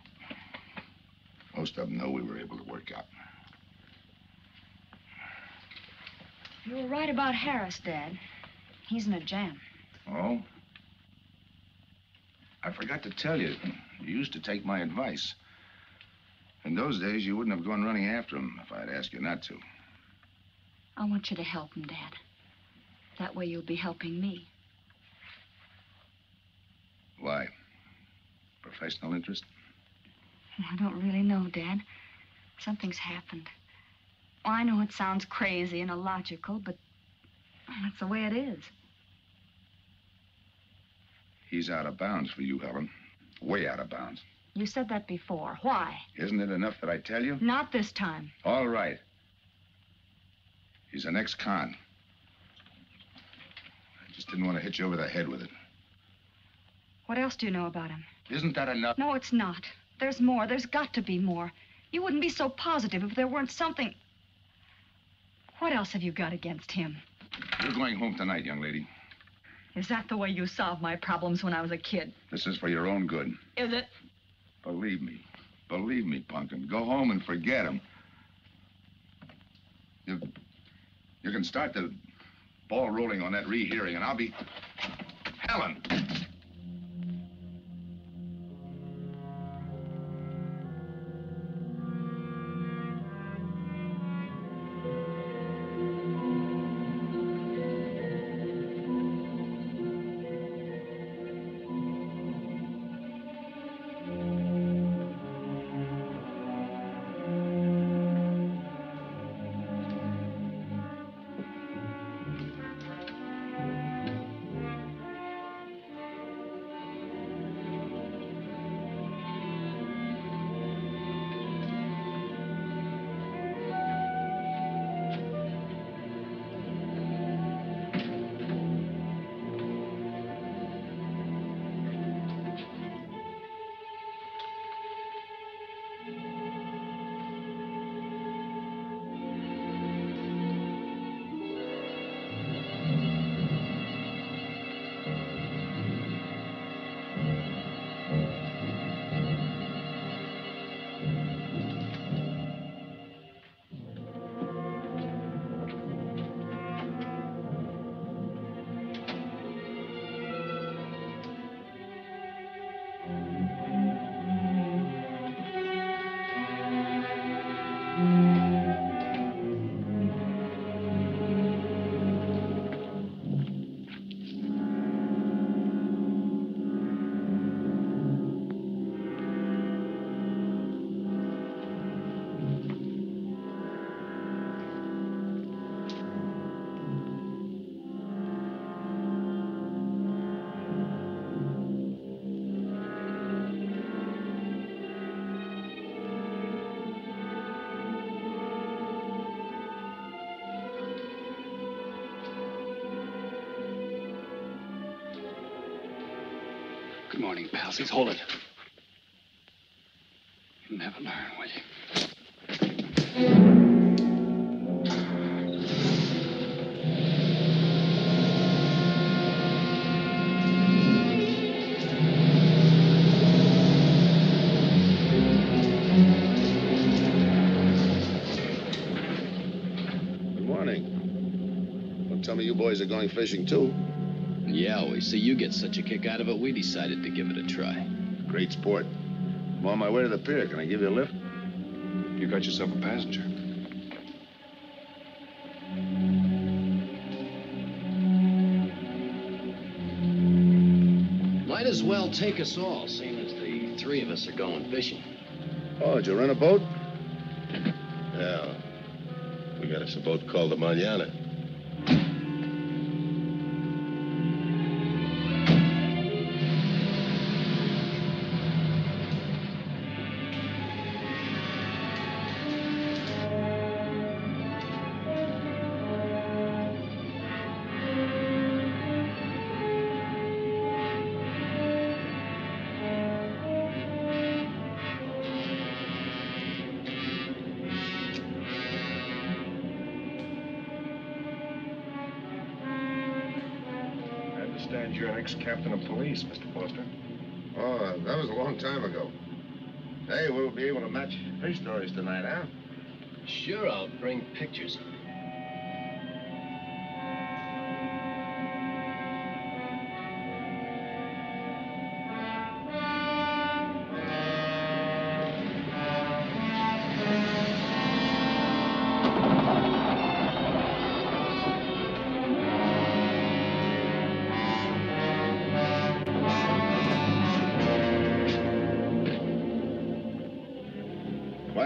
Most of them know we were able to work out. You were right about Harris, Dad. He's in a jam. Oh? I forgot to tell you. You used to take my advice. In those days, you wouldn't have gone running after him if I'd asked you not to. I want you to help him, Dad. That way you'll be helping me. Why? Professional interest? I don't really know, Dad. Something's happened. Well, I know it sounds crazy and illogical, but that's the way it is. He's out of bounds for you, Helen. Way out of bounds. You said that before. Why? Isn't it enough that I tell you? Not this time. All right. He's an ex-con. I just didn't want to hit you over the head with it. What else do you know about him? Isn't that enough? No, it's not. There's more. There's got to be more. You wouldn't be so positive if there weren't something. What else have you got against him? You're going home tonight, young lady. Is that the way you solved my problems when I was a kid? This is for your own good. Is it? Believe me. Believe me, Punkin. Go home and forget him. You, you can start the ball rolling on that rehearing, and I'll be... Helen! Hold it. You'll never learn, will you? Good morning. Don't tell me you boys are going fishing, too. Yeah, we see you get such a kick out of it, we decided to give it a try. Great sport. I'm on my way to the pier. Can I give you a lift? You got yourself a passenger. Might as well take us all, seeing as the three of us are going fishing. Oh, did you rent a boat? Yeah. We got us a boat called the Manana.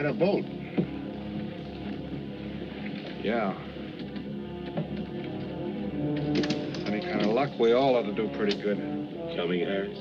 A boat. Yeah. Any kind of luck, we all ought to do pretty good. Coming, Harris?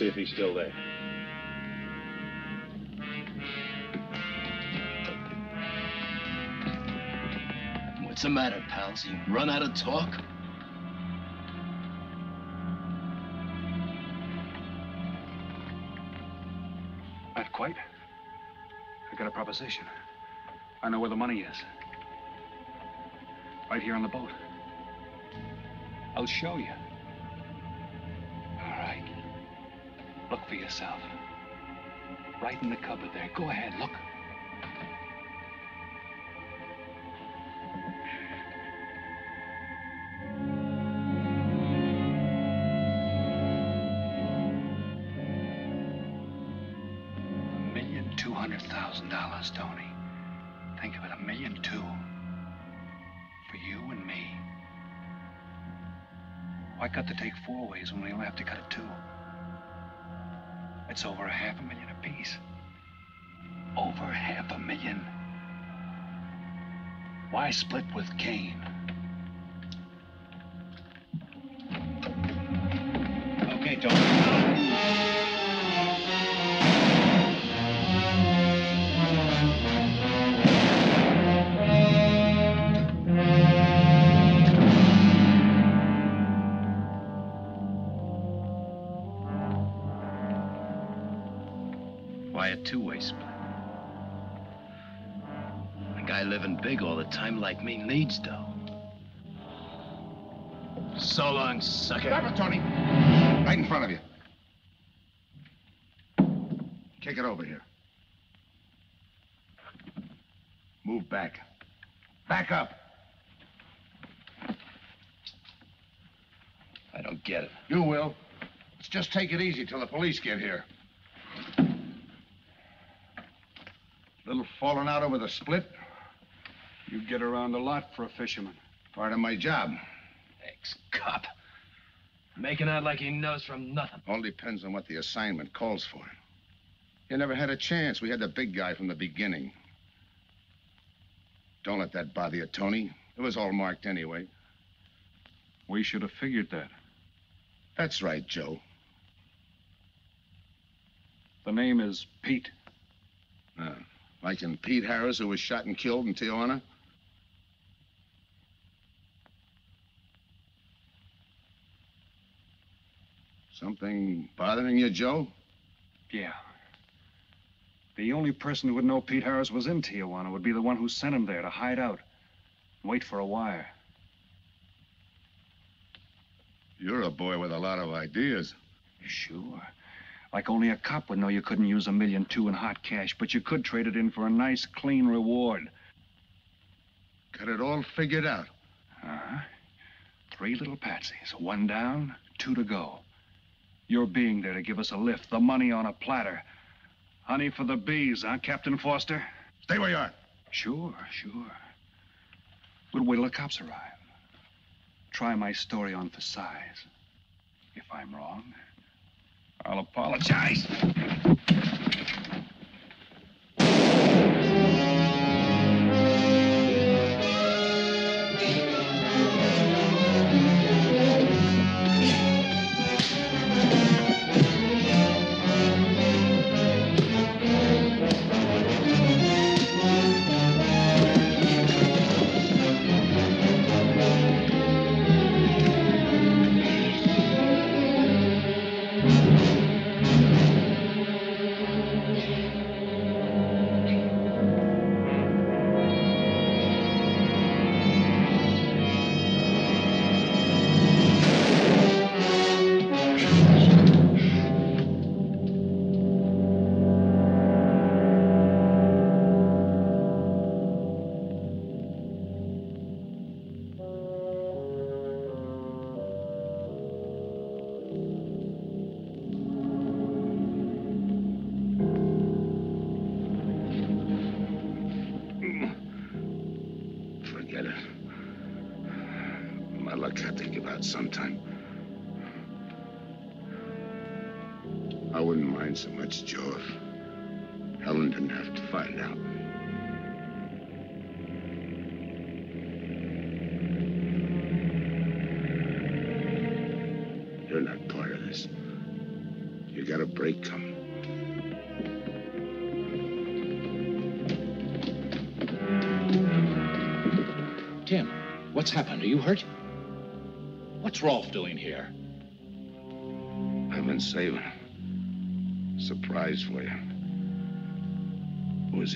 See if he's still there. What's the matter, pals? You run out of talk? Not quite. I got a proposition. I know where the money is. Right here on the boat. I'll show you. Look for yourself. Right in the cupboard there. Go ahead, look. It's over a half a million apiece. Over half a million. Why split with Kane? Big all the time like me needs though. So long, sucker. Stop it, Tony. Right in front of you. Kick it over here. Move back. Back up. I don't get it. You will. Let's just take it easy till the police get here. A Little falling out over the split. You get around a lot for a fisherman. Part of my job. Ex-cop. Making out like he knows from nothing. All depends on what the assignment calls for. You never had a chance. We had the big guy from the beginning. Don't let that bother you, Tony. It was all marked anyway. We should have figured that. That's right, Joe. The name is Pete. Uh, like in Pete Harris, who was shot and killed in Tijuana? Something bothering you, Joe? Yeah. The only person who would know Pete Harris was in Tijuana would be the one who sent him there to hide out. Wait for a wire. You're a boy with a lot of ideas. Sure. Like only a cop would know you couldn't use a million two in hot cash, but you could trade it in for a nice, clean reward. Got it all figured out. Uh-huh. Three little patsies. One down, two to go. Your being there to give us a lift, the money on a platter. Honey for the bees, huh, Captain Foster? Stay where you are. Sure, sure. We'll wait till the cops arrive. Try my story on for size. If I'm wrong, I'll apologize.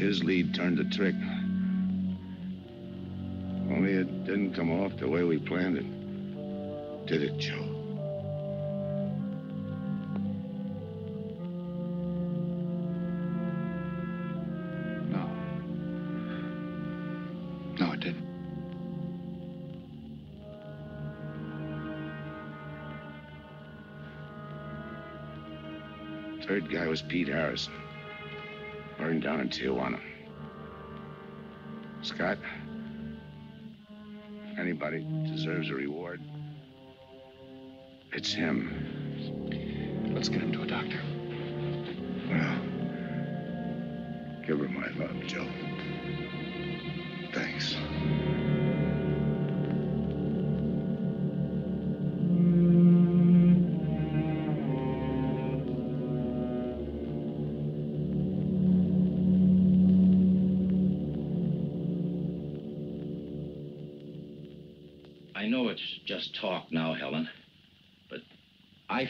His lead turned the trick. Only it didn't come off the way we planned it. Did it, Joe? No. No, it didn't. Third guy was Pete Harrison. Burned down in Tijuana. Scott, if anybody deserves a reward, it's him. Let's get him to a doctor. Well, give her my love, Joe. Thanks.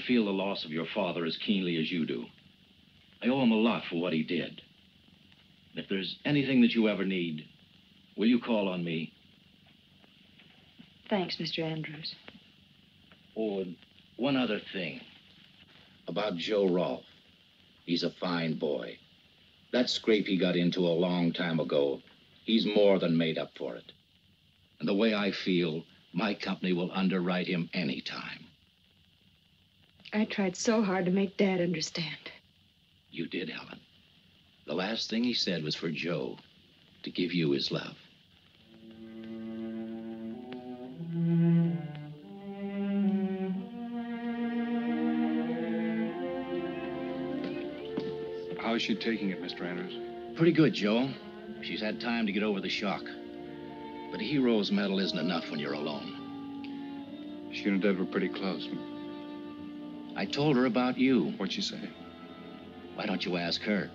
Feel the loss of your father as keenly as you do. I owe him a lot for what he did. And if there's anything that you ever need, will you call on me? Thanks, Mr. Andrews. Oh, and one other thing. About Joe Rolfe. He's a fine boy. That scrape he got into a long time ago, he's more than made up for it. And the way I feel, my company will underwrite him any time. I tried so hard to make Dad understand. You did, Helen. The last thing he said was for Joe to give you his love. How's she taking it, Mr. Andrews? Pretty good, Joe. She's had time to get over the shock. But a hero's medal isn't enough when you're alone. She and Dad were pretty close. I told her about you. What'd she say? Why don't you ask her?